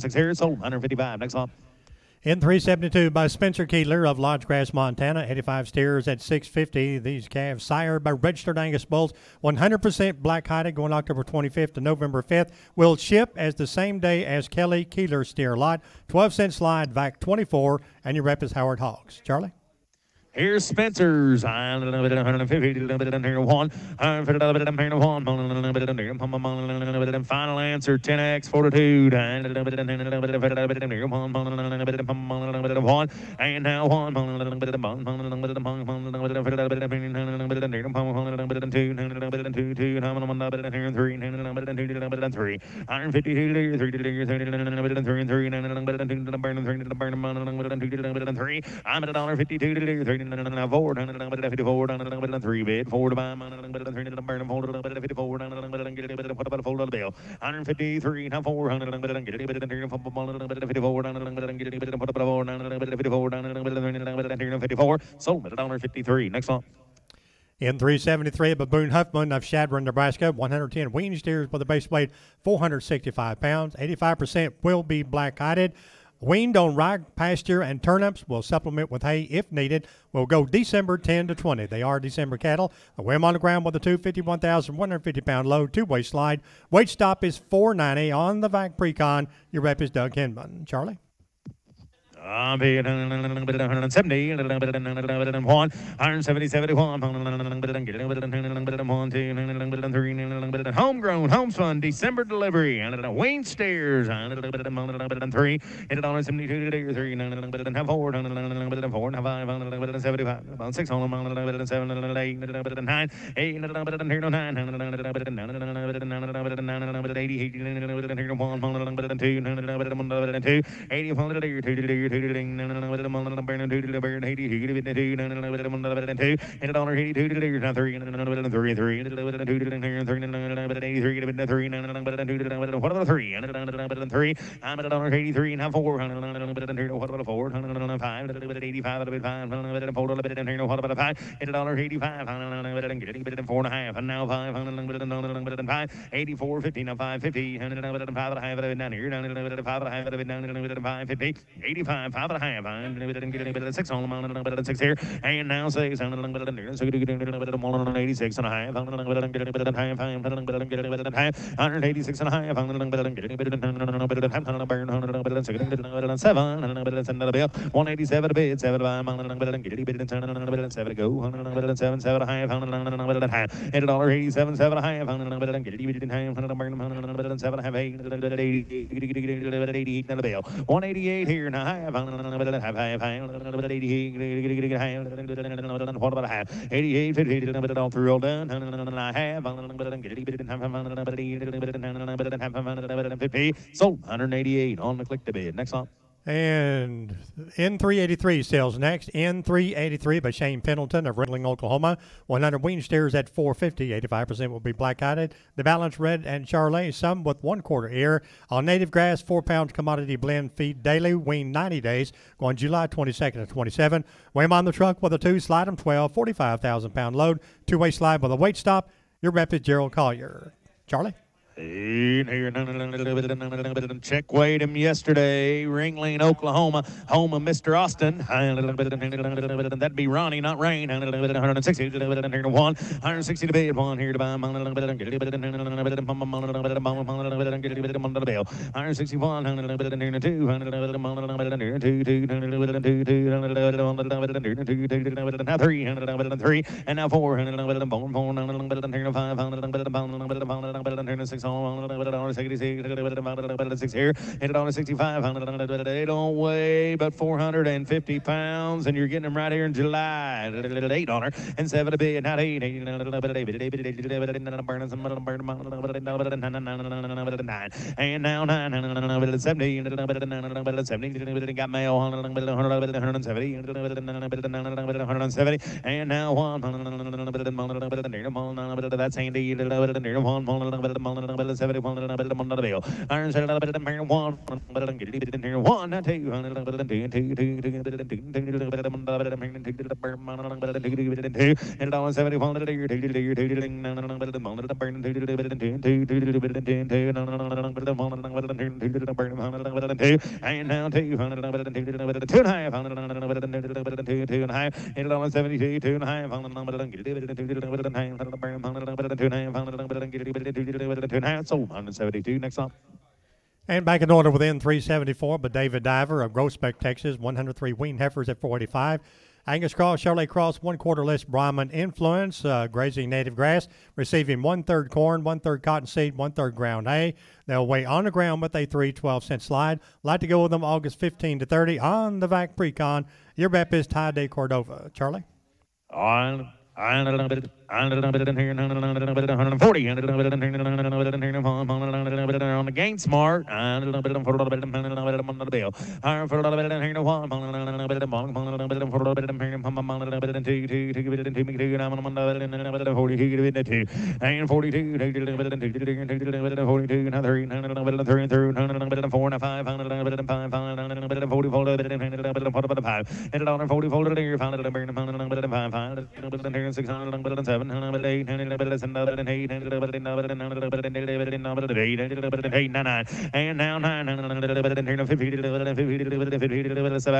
six here sold hundred fifty five next on. In 372 by Spencer Keeler of Lodge Grass, Montana. 85 steers at 650. These calves sired by registered Angus bulls. 100% black hided going October 25th to November 5th. Will ship as the same day as Kelly Keeler steer lot. 12 cent slide, VAC 24. And your rep is Howard Hawks. Charlie? Here's Spencer's. A little bit of 150, a little bit of here one, a little bit of here one, a little bit of here, a little bit of final answer, 10x fortitude, and now one, a little bit of one, a little bit of one, a little bit of a little bit of here, a little bit of here, a little bit of two, a little bit of two, two, and a little bit of here, three, and a little bit of two, a little bit of three, 152 to three to three, three, a little bit of three and three, and a little bit of two to the burn, three to the burn, a little bit of two to the bit of three. I'm at a dollar fifty-two to three forward, and forward, three bid forward, and a little three to the burn, hold a little bit of forward, of fold of the bill. 153 now forward, fifty forward, forward, forward. Sold at a. Next one. In 373, Baboon Huffman of Chadron, Nebraska, 110 wean steers with a base weight 465 pounds. 85% will be black-eyed. Weaned on rye pasture and turnips will supplement with hay if needed. Will go December 10 to 20. They are December cattle. I weigh them on the ground with a 251,150 pound load, two way slide. Weight stop is 490 on the VAC Precon. Your rep is Doug Hinman. Charlie? Uh, be a little bit of 170, a little bit of 177, 170, 71, a little bit of get a little bit of 1, 2, a little bit of 3, a little bit of homegrown, homespun, December delivery, Wayne Stairs, a little bit of a little bit of 3, and a dollar 72 to 3, a little bit of 4, a little bit of 4, and 5, a little bit of 75, about 6 on a little bit of 7, a little 8, a little bit of 9, 8, a little bit of 9, a little bit of 9, a little bit of 9, a little bit of 9, a little bit of 80, a little bit of 1, a little bit of 2, a little bit of 2, 80, a little bit of 2, What about four. Eighty-five. Four and a half. And now here. Five and a half. Eighty-five. Five and a half. I'm six on six here. And now six. Eighty-six and a half. Hundred eighty-six and a half. Seven. One eighty-seven a bit. Seven. Seven to go. Seven. Seven and a half. Eight dollar eighty-seven. Seven and a half. Seven and a half. Eight. Eighty-eight and a bill. One eighty-eight here and a half. Hundred eighty-eight on the click to bid. Next on. And N383 sells next. N383 by Shane Pendleton of Ringling, Oklahoma. 100 wean steers at 450. 85% will be black-eyed. The balance red and Charolais, some with one quarter ear. On native grass, four pounds commodity blend feed daily. Wean 90 days, going July 22nd to 27. Weigh 'em on the truck with a two, slide 'em 12, 45,000 pound load. Two-way slide with a weight stop. Your rep is Gerald Collier. Charlie? Check weighed him yesterday, Ringling, Oklahoma, home of Mr. Austin. That'd be Ronnie, not Rain. 160 to one, 160 to bid, one here to buy. 161, 2, three, and now four, six on six here, hit it on a 65. They don't weigh but 450 pounds, and you're getting them right here in July. Eight on her, and seven to be, not eight. And now nine, 70, 70, got mail, 170, 170, and now one, that's Andy, one, 70, one, iron set up at one, one, two, and on 70, one, and now two, two and a half, two and a half, and on 72, two and a half, two and a half, so 172. Next up. And back in order within 374, but David Diver of Groesbeck, Texas, 103 wean heifers at 485. Angus Cross, Charolais Cross, one quarter less Brahman influence, uh, grazing native grass, receiving one third corn, one third cottonseed, one third ground hay. They'll weigh on the ground with a 312 cent slide. Like to go with them August 15 to 30 on the VAC Precon. Your rep is Ty De Cordova. Charlie? On. 140 on the game smart and 42 four and a five forty folded and now nine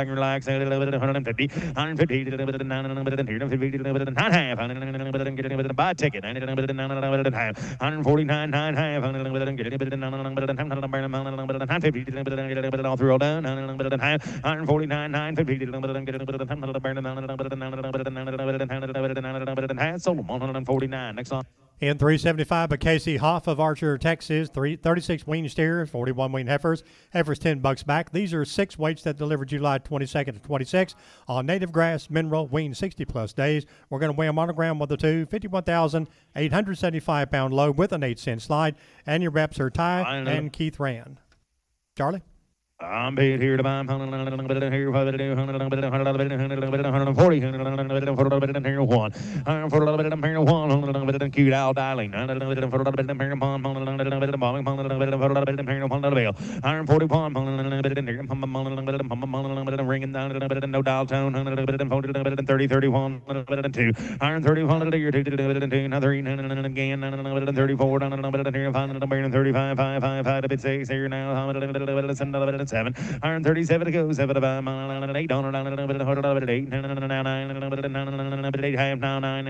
relax hundred fifty hundred fifty nine half buy ticket hundred forty nine nine half all through all down hundred forty nine nine fifty sold 149 next on In 375, but Casey Hoff of Archer, Texas, three, 36 wean steers, 41 wean heifers. Heifers 10 bucks back. These are six weights that deliver July 22nd to 26 on native grass, mineral, wean 60 plus days. We're going to weigh a monogram with the two, 51,875 pound load with an 8 cent slide. And your reps are Ty uh, and Keith Rand. Charlie? I'm paid here to buy I'm here, here, five, hundred, hundred, hundred, hundred, hundred, hundred, hundred, forty, hundred, hundred, hundred, hundred, hundred, one, hundred, for one. Iron for a little bit of here, one, hundred, hundred, hundred, cute owl dialing, hundred, of of seven, seven, hundred, 37 to go, 7 to 5, 8, 8, half, 9,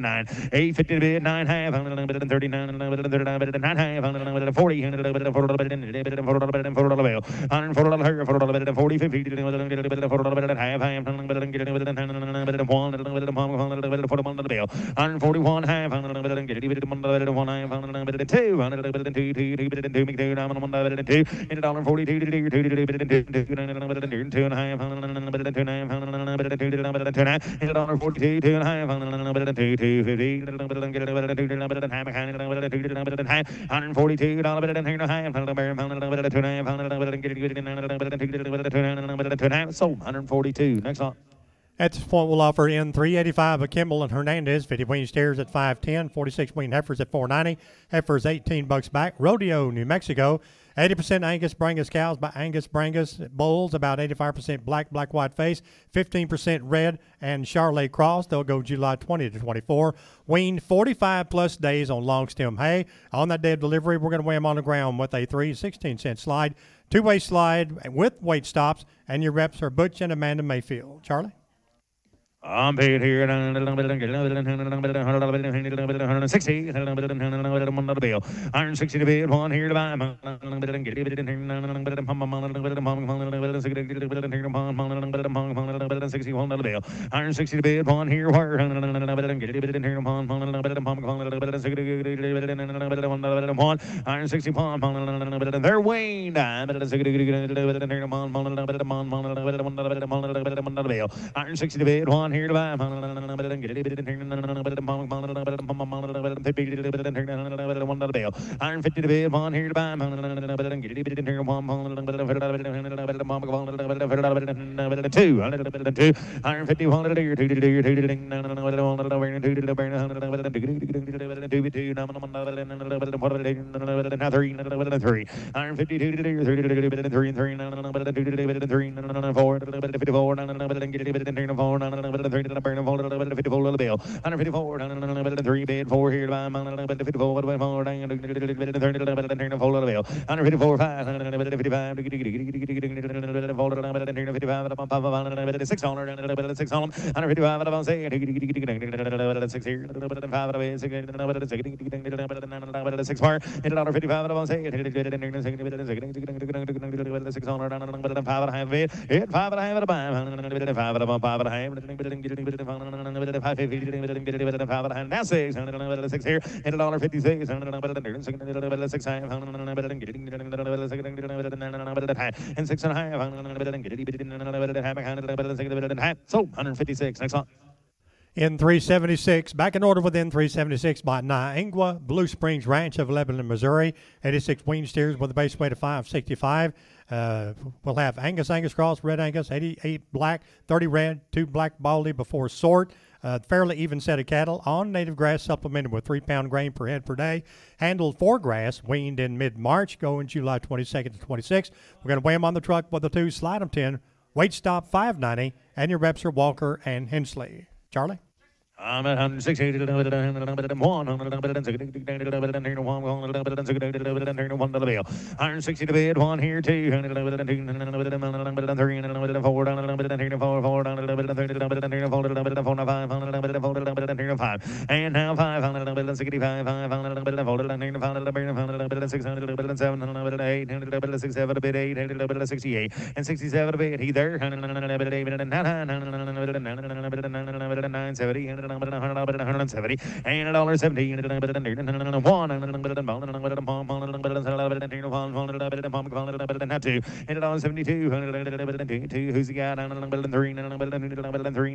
9, 8, 50 to bid, 9 half, 39, 39, 9 half, 40, 140, 40, 50, half, half, 141 half, 2, 2, 42, two and a half, two and a half, two and a half, two dollar forty two, two and a half, two two fifty, hundred forty two dollar and a half, two and a half, so hundred forty two. Next on. At this point, we'll offer in 385 of Kimball and Hernandez, 50 wean steers at 510, 46 wean heifers at 490, heifers 18 bucks back. Rodeo, New Mexico, 80% Angus Brangus cows by Angus Brangus bulls, about 85% black, black, white face, 15% red, and Charolais Cross. They'll go July 20 to 24. Weaned 45 plus days on long stem hay. On that day of delivery, we're going to weigh them on the ground with a 3 16 cent slide, two way slide with weight stops, and your reps are Butch and Amanda Mayfield. Charlie? I'm paid here. 160. Iron 60 to bid. One here to buy. Sixty-one dollar bill. Iron sixty to bid. One here. Where? One. Iron sixty pound. They're Wayne. Iron sixty to bid. One here to buy. Iron 50 to bid, one here to buy. Two, iron 50, one to do, two to do, two to ding, two to burn, three, iron 52 to do, three to do, three and three, three, four, fifty-four, four, three to the burn, four to the fifty-four to the bill, hundred fifty-four, three bid, four here bill, hundred fifty-four, five, fifty-five, six hundred, six hundred, hundred fifty-five, about say, six here, five, six far, hit dollar fifty-five, about say, six hundred, five and a half bid, hit five and a half at a buy, five. And a five and a half, five and a half, now six, six here, dollar fifty-six, six, six and a half, so 156, next one. In 376, back in order within 376 by Niangua, Blue Springs Ranch of Lebanon, Missouri. 86 wean steers with a base weight of 565. Uh, we'll have Angus, Angus Cross, Red Angus, 88 black, 30 red, 2 black baldy before sort. Uh, fairly even set of cattle on native grass, supplemented with three pound grain per head per day. Handled for grass, weaned in mid March, going July 22nd to 26th. We're going to weigh them on the truck with the two, slide them 10, weight stop 590, and your reps are Walker and Hensley. Charlie? I'm at 160, one, one to the bill. 160 to bid, one here, two, and now five, sixty-five, five, six hundred, seven hundred, eight hundred, six, seven, hundred, and sixty-seven bid he nine seventy, hundred and seventy, and a dollar seventy, and a one, and a two, and a dollar seventy-two, two, who's he got? Three, three,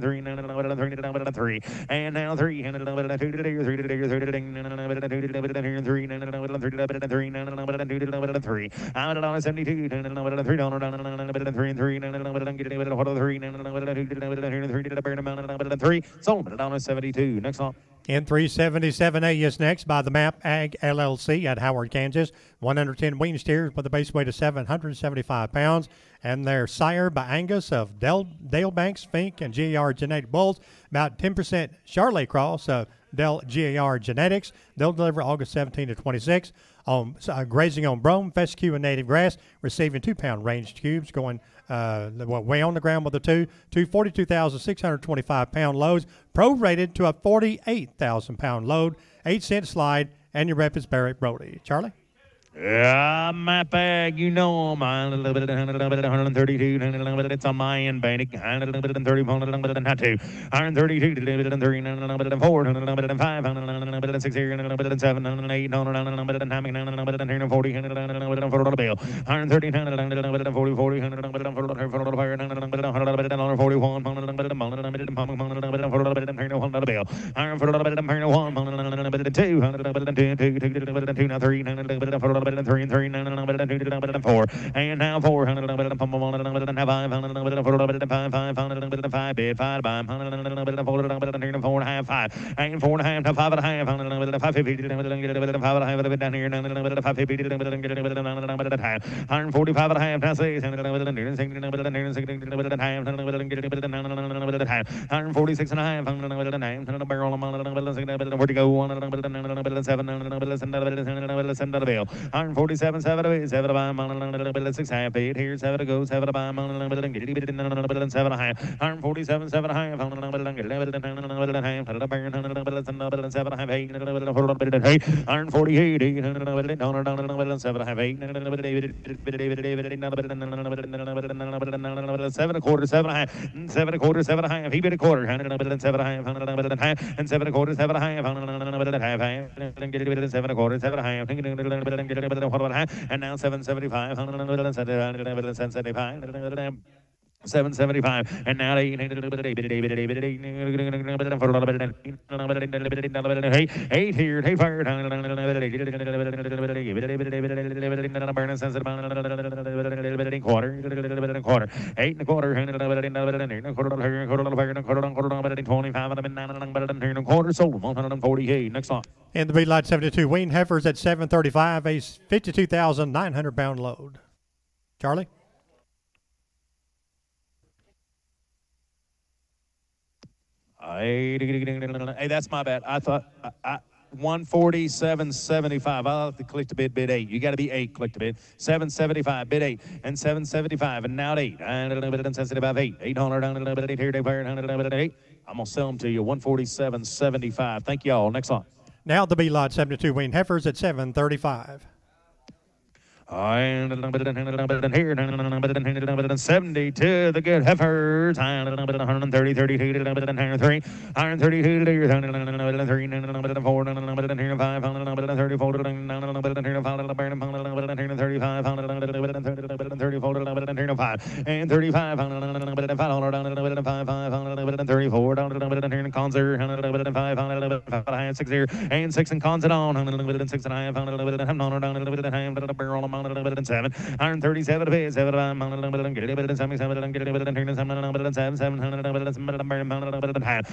three, three, and now three, and two to the three to the three to the ding, and two to the three, and three, and three to the three, and two to the three. I'm at a seventy-two, and three dollar, and three and three, and get it with a three, and two to the three to the burn, and three. Sold at. Next on. In 377A is next by the Map Ag LLC at Howard, Kansas. 110 wean steers with a base weight of 775 pounds. And they're sire by Angus of Del, Dale Banks, Fink, and GAR genetic bulls. About 10% Charolais cross of Del GAR genetics. They'll deliver August 17 to 26 on uh, grazing on brome, fescue, and native grass, receiving two pound ranged cubes, going uh, well, way on the ground with the two, two 42,625 pound loads, prorated to a 48,000 pound load, eight cent slide, and your rep is Barrett Brody. Charlie? Yeah, my bag, you know I'm a little bit of 132, a little bit it's on my end, bank, a little bit of 30, a little bit of not 132, a little bit of 3, a little bit of 4, a little bit of 5, a little bit of 6 a little bit of 7, a little bit of 8, a little bit of 9, a little bit of 40, a little bit of 40 bill, 130, a little bit of 40, 40, a little bit of 40, 40, a little bit of 41, a little bit of 1, a little bit of 40 bill, 140, a little bit of 2, a little bit of 2, now 3, a little bit of better than three and three, and four, and now four, hundred one, than five, hundred than four, than five, five, hundred than five, bid five, five, hundred than four, and four and a half, five, and four and a half to five and a half, hundred than five fifty, than five and a half, better down here, than five fifty, than half, hundred forty-five and a half, now six, two, six, six, than half, hundred half, hundred forty-six and a half, hundred nine, hundred barrel, six, hundred better than nine, better than seven, than seven, than seven, than seven, better than hundred forty-seven, seven to eight, seven to five, six half, eight here, seven to go, seven to five, seven a half, hundred forty-seven, seven and a half, seven a half, eight, better than better than eight, seven a half, eight, seven a quarter, seven and a half, seven a quarter, seven and a half, he bit a quarter, seven and a half, and seven a quarter, seven and a half, seven a quarter, seven and a half, better than get it better than what about half, and now eight eight here. Hey, fire quarter, quarter, eight and a a quarter, and forty-eight. Next on. In the B Lot 72, Wayne Heifers at 735, a 52,900 pound load. Charlie? Hey, that's my bad. I thought I, I, 147, 75. I'll have to click to bid, bid eight. You got to be eight, click to bid. 775, bid eight, and 775, and now eight. And sensitive eight. 800, and a little bit of eight here, little bit eight. I'm going to sell them to you 147.75. Thank you all. Next on. Now the B Lot 72 Wayne Heifers at 735. 72, the good heifers. 130, 30, 130, and 35 and 34 and concert and 6 and concert on 6 and I have 7, 137 of and half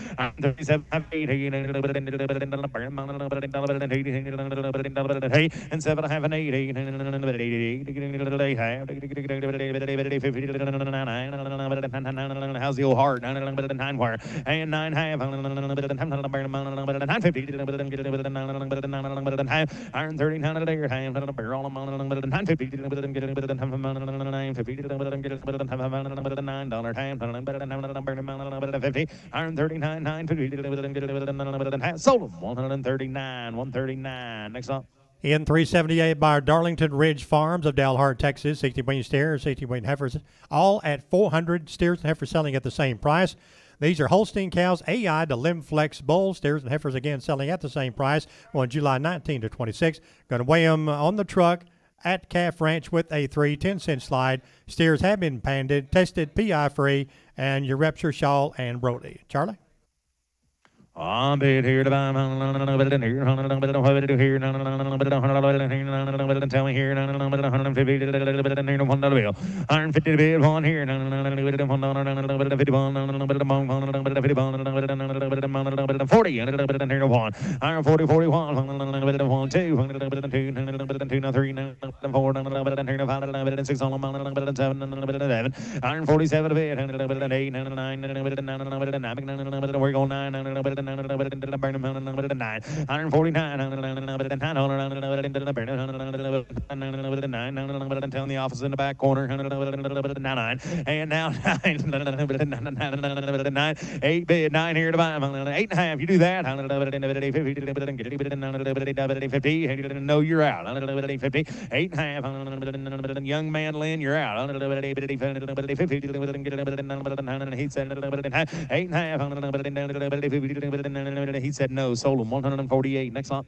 and nine and nine iron thirteen hundred Sold them one hundred thirty nine, one thirty nine. Next up. In 378 by Darlington Ridge Farms of Dalhart, Texas, 60 Wayne steers, 60 Wayne heifers, all at 400 steers and heifers selling at the same price. These are Holstein cows, AI to LimFlex bulls, steers and heifers again selling at the same price on July 19 to 26. Going to weigh them on the truck at Calf Ranch with a 3 10 cent slide. Steers have been panded, tested PI free, and your reps are Shaw and Brody. Charlie? I'm bid here to buy here, than here, than tell me here, better than fifty, here, one dollar bill. Iron fifty bid one here, one dollar, better than fifty one, better than one, better than fifty one, better than better than forty, better than here one. Iron forty, forty one, better than one two, better than two, better than two, now three, better than four, better than here, five, better than six, better than seven, better than seven. Iron bid, better than eight, better than nine, better than nine, better than nine, better than on nine, better than 149, telling the office in the back corner, and now nine, eight bid, nine here to buy, eight and a half. You do that. No, you're out. Eight and a half. Young man Lynn, you're out. Eight and a half. He said no. Sold him 148. Next lot.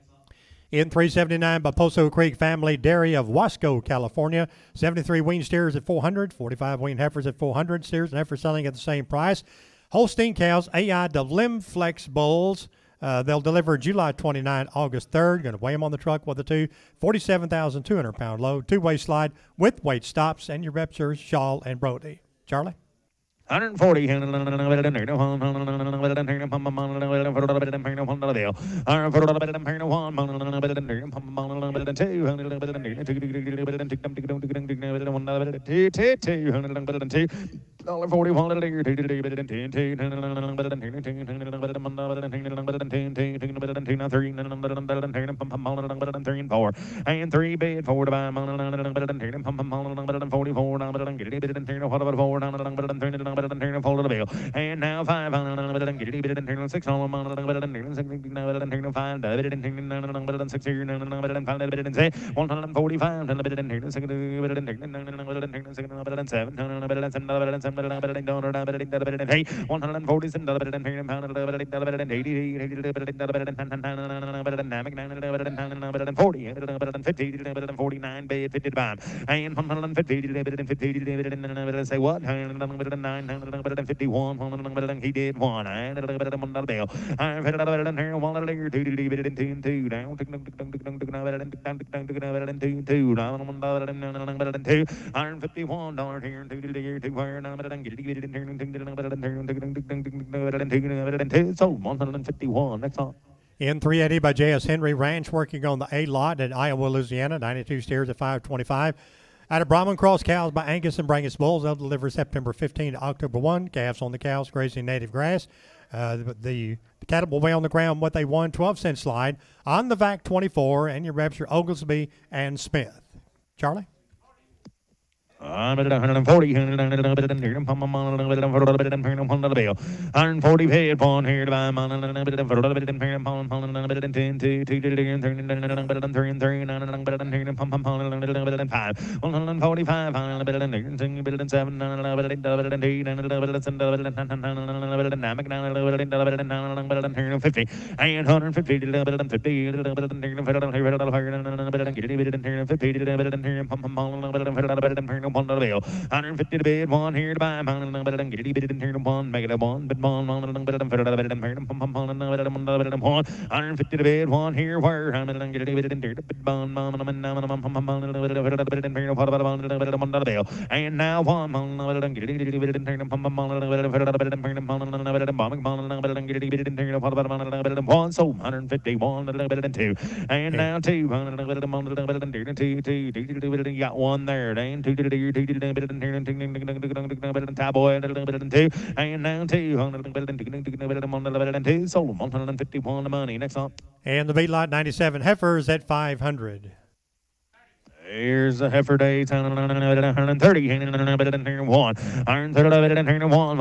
In 379 by Poso Creek Family Dairy of Wasco, California. 73 wean steers at 400, 45 wean heifers at 400. Steers and heifers selling at the same price. Holstein cows, AI LimFlex bulls. Uh, they'll deliver July 29, August 3rd. Going to weigh them on the truck with the two. 47,200 pound load, two way slide with weight stops, and your reps are Shaw and Brody. Charlie? 140. 44 and three bid four to buy 44 better than turn fold of the bill. And now five six one hundred and forty five fifty fifty fifty fifty say what better than nine better than 51, he did one. I better than one dollar bill. I better than here, dollar Two-two. two. Down, better than better than two, two. Down, one dollar better than two. Iron 51 dollars here, two, two, better than two. So 151. Next on. In 380 by J.S. Henry Ranch, working on the A lot in Iowa, Louisiana, 92 steers at 525. Out of Brahman Cross cows by Angus and Brangus Bulls, they'll deliver September 15 to October 1. Calves on the cows grazing native grass. Uh, the, the, the cattle will weigh on the ground what they won 12 cent slide on the VAC 24, and your reps are Oglesby and Smith. Charlie? I'm at 140, 140 paid upon here to buy man, 10, 2, 2, 3, 3, 5, 145, 7, 50, and 150, one dollar bill. 150 to bid, one here to buy. Than get it, better than turn one, make it a one, but one, one, than better than better than better than pum pum better than one, better than one. 150 to bid, one here where I'm better than get it, better than turn but one, one, one, one, one, pum pum better than better than better than turn one, better than one dollar bill. And now one, better than get it, better than turn pum pum better than better than than better than better than bombing, better than get it, better than turn better than one, so 151 better than two. And now two, better than than better than two, two, two, two, you got one there, Dan, two, two, two, two, two, better than better than Cowboy, better than two, and now two, better than better than one, better than two, sold them 151 the money. And the beat lot 97 heifers at 500. Here's a heifer day. One. Iron thirty. One. Iron thirty. One.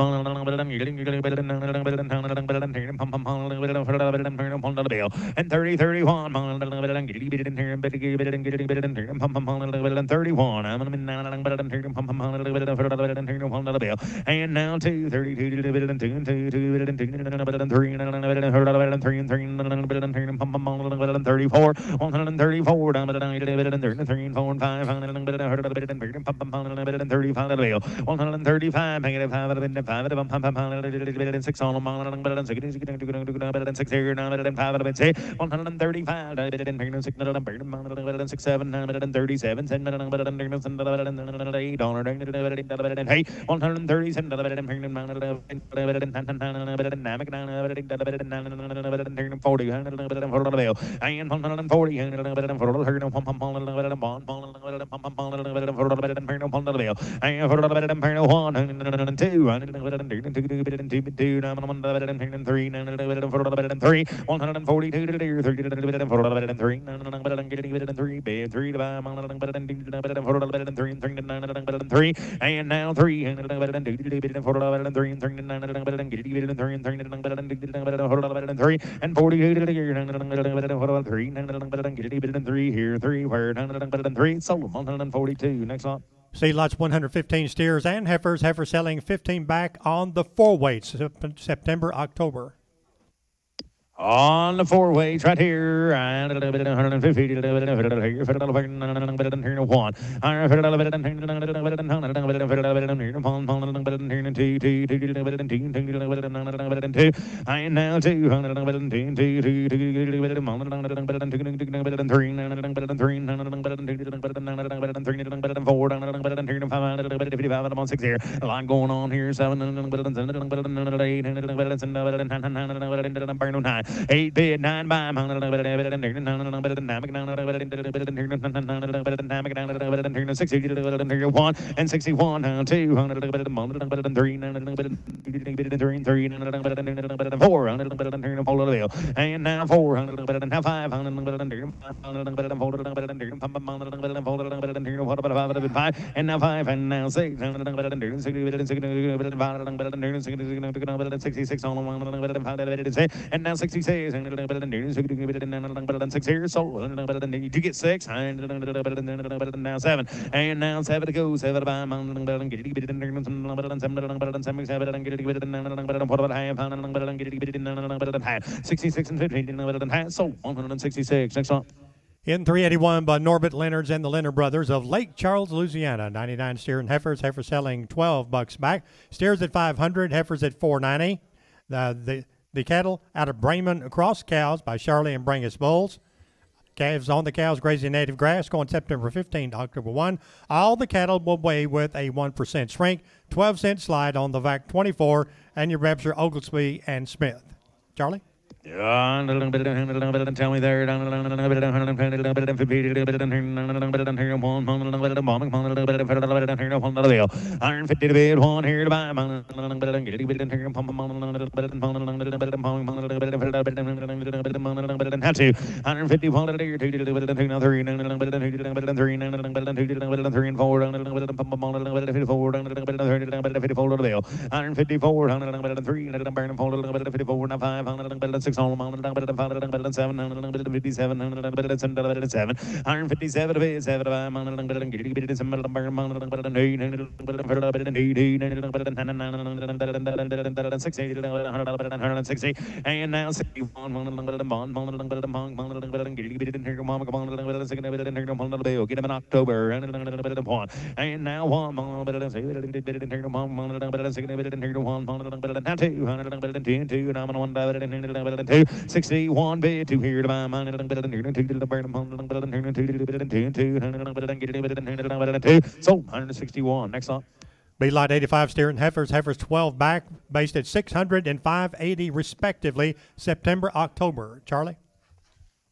And 30, 31. And 31. And now two, 32, and two, and two, two, and two, and three, and three, and three, and 34, 134, and 33, phone five hundred and hundred and thirty pump hundred and thirty five bill one hundred and thirty five negative five and five and pump pump hundred and six on hundred and six and six here hundred and five and six one hundred and thirty five and six and six seven hundred and thirty seven ten hundred and eight hundred and eight one hundred and thirty seven and forty and forty and forty and forty and now three, and three, and forty, and three, here, three, where, three, sold, them one hundred and forty-two, next lot. See lots 115 steers and heifers. Heifer selling 15 back on the four weights September, October. On the four ways right here, and a little bit of 150, a little bit of here, here, fit a little bit of here, one. I fit a little bit of here, a little bit of here, a little bit of here, a little bit of here, one, one, a little bit of here, two, two, two, a little bit of two, two, a little bit of nine, a little bit of two. I now two, a little bit of two, two, two, two, a little bit of one, a little bit of two, two, a little bit of three, nine, a little bit of three, nine, a little bit of two, a little bit of nine, a little bit of three, a little bit of four, a little bit of here, five, a little bit of fifty-five, a little bit of six here. Eight, bid, nine, by, one, and sixty-one, two, three, three, three, four, and now four, now five, and now five, and now six, and now sixty-six, and nine, six, bit of six here, so now seven, and now seven to go, seven to five, sixty-six and fifteen, so one hundred and sixty-six, next. In 381 by Norbert Leonards and the Leonard brothers of Lake Charles, Louisiana. 99 steer and heifers. Heifers selling 12 bucks back. Steers at 500. Heifers at 490. The, the, the cattle out of Brahman Cross Cows by Charolais and Brangus Bulls. Calves on the cows grazing native grass going September 15 to October 1. All the cattle will weigh with a 1% shrink. 12 cent slide on the VAC 24. And your reps are Oglesby and Smith. Charlie? Tell me there, iron fifty to bid, one here to buy, how to, iron fifty, one, a two, two, three, three, three, and four, little bit, a fifty-four, a little iron bit, a three, a four, five, a little bit, a six, a little bit, a five, a little bit, a seven, a a fifty-seven, a little bit, a seven, a little bit, a seven, iron fifty-seven, a seven, a five, a little bit, a get it, a a little bit, a little bit, a eight, a little bit, a little bit, a eight, eight, a little bit, a nine, a nine, a little bit, a a little bit, a hundred, hundred and in October, and now one, a little bit, to little bit, a two, sold, 161, next song. B Lot 85 steer and heifers, heifers 12 back, based at 600 and 580 respectively, September, October. Charlie?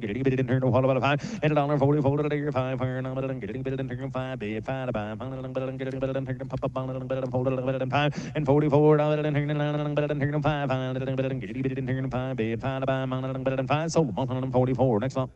getting bit in turn of all five and a dollar forty four to your five iron on getting bit in turn five be five to five getting of it and forty-four, and bit in turn five and bit in getting bit in turn five be it bit so one hundred and forty four next up.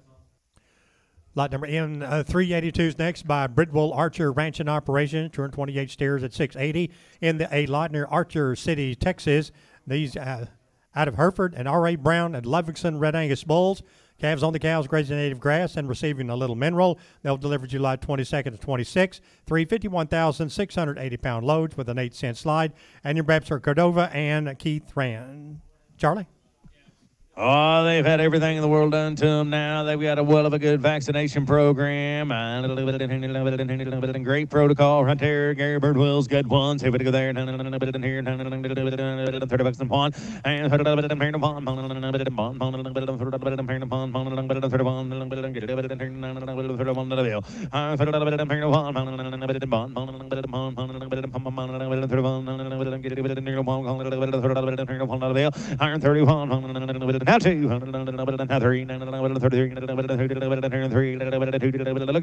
Lot number M uh, 382 is next by Bridwell Archer Ranch and Operations. 228 steers at 680 in the A lot near Archer City, Texas. These uh, out of Hereford and R.A. Brown and Ludvigson Red Angus Bulls. Calves on the cows grazing native grass and receiving a little mineral. They'll deliver July 22nd to 26. Three 51,680 pound loads with an 8 cent slide. And your reps are Cordova and Keith Rand. Charlie? Oh, they've had everything in the world done to them now. They've got a well of a good vaccination program. Great protocol right there. Gary Birdwell's good ones. Here we go there. Thirty bucks and pawn. And thirty bucks and pawn. Iron thirty-one. Now two. Look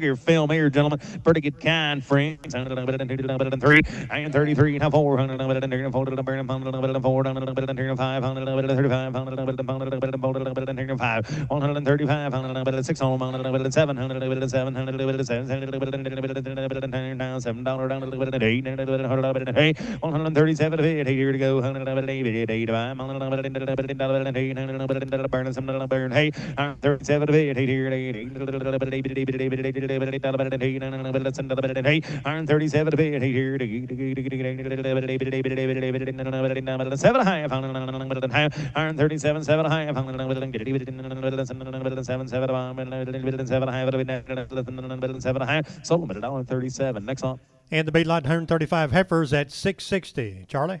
at your film here, gentlemen. Pretty good kind, friends. Three and thirty-three. Now four. Four. Five. One hundred and thirty-five. Six on seven. Seven. Dollar down eight. Eight. One hundred and thirty-seven. Here to go. Eight. Eight. Burn some burn. Hey. Eight. Here. Eight. Hey, iron thirty-seven. Eight. Here. Seven. Seven. Seven. Seven. Seven. Seven. And the bait lot 135 heifers at 660. Charlie?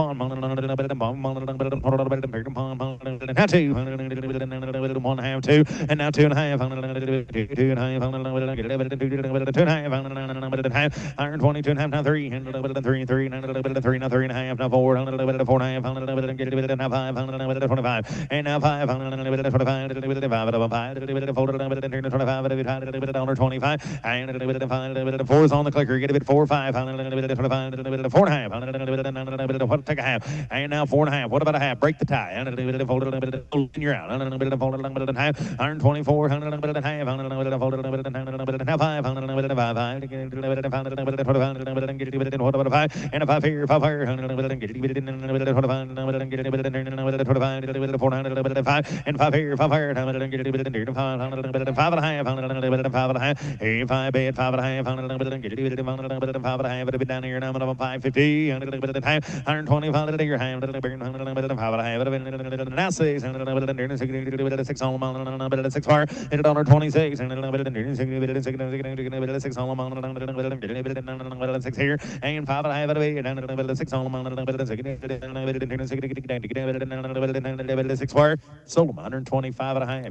now two, two, and two a half, two and a half, two and a half, three and a half, four, twenty-five, twenty-five, five, twenty-five, is on the clicker, get a bit four, Gonna take a half. And now four and a half. What about a half? Break the tie. And you're out. And half. 124. And half. Five. And a five here. Five here. And five here. Five here. Five and a half. Five and a half. Eight five bed. Five and a half. Five and a half. Five and a half. Down here. Now I'm five fifty. 120.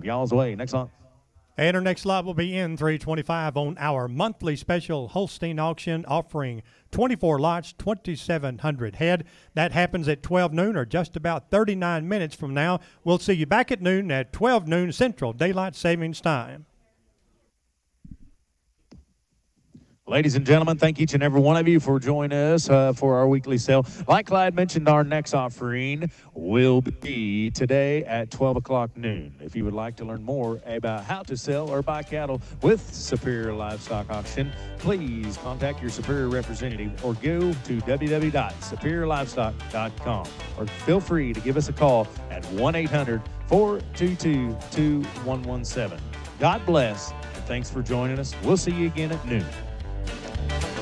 Y'all's way. Next song. And our next lot will be in 325 on our monthly special Holstein auction offering 24 lots, 2,700 head. That happens at 12 noon or just about 39 minutes from now. We'll see you back at noon at 12 noon Central Daylight Savings Time. Ladies and gentlemen, thank each and every one of you for joining us uh, for our weekly sale. Like Clyde mentioned, our next offering will be today at 12 o'clock noon. If you would like to learn more about how to sell or buy cattle with Superior Livestock Auction, please contact your Superior representative or go to www.superiorlivestock.com or feel free to give us a call at 1 800 422 2117. God bless and thanks for joining us. We'll see you again at noon. Thank you.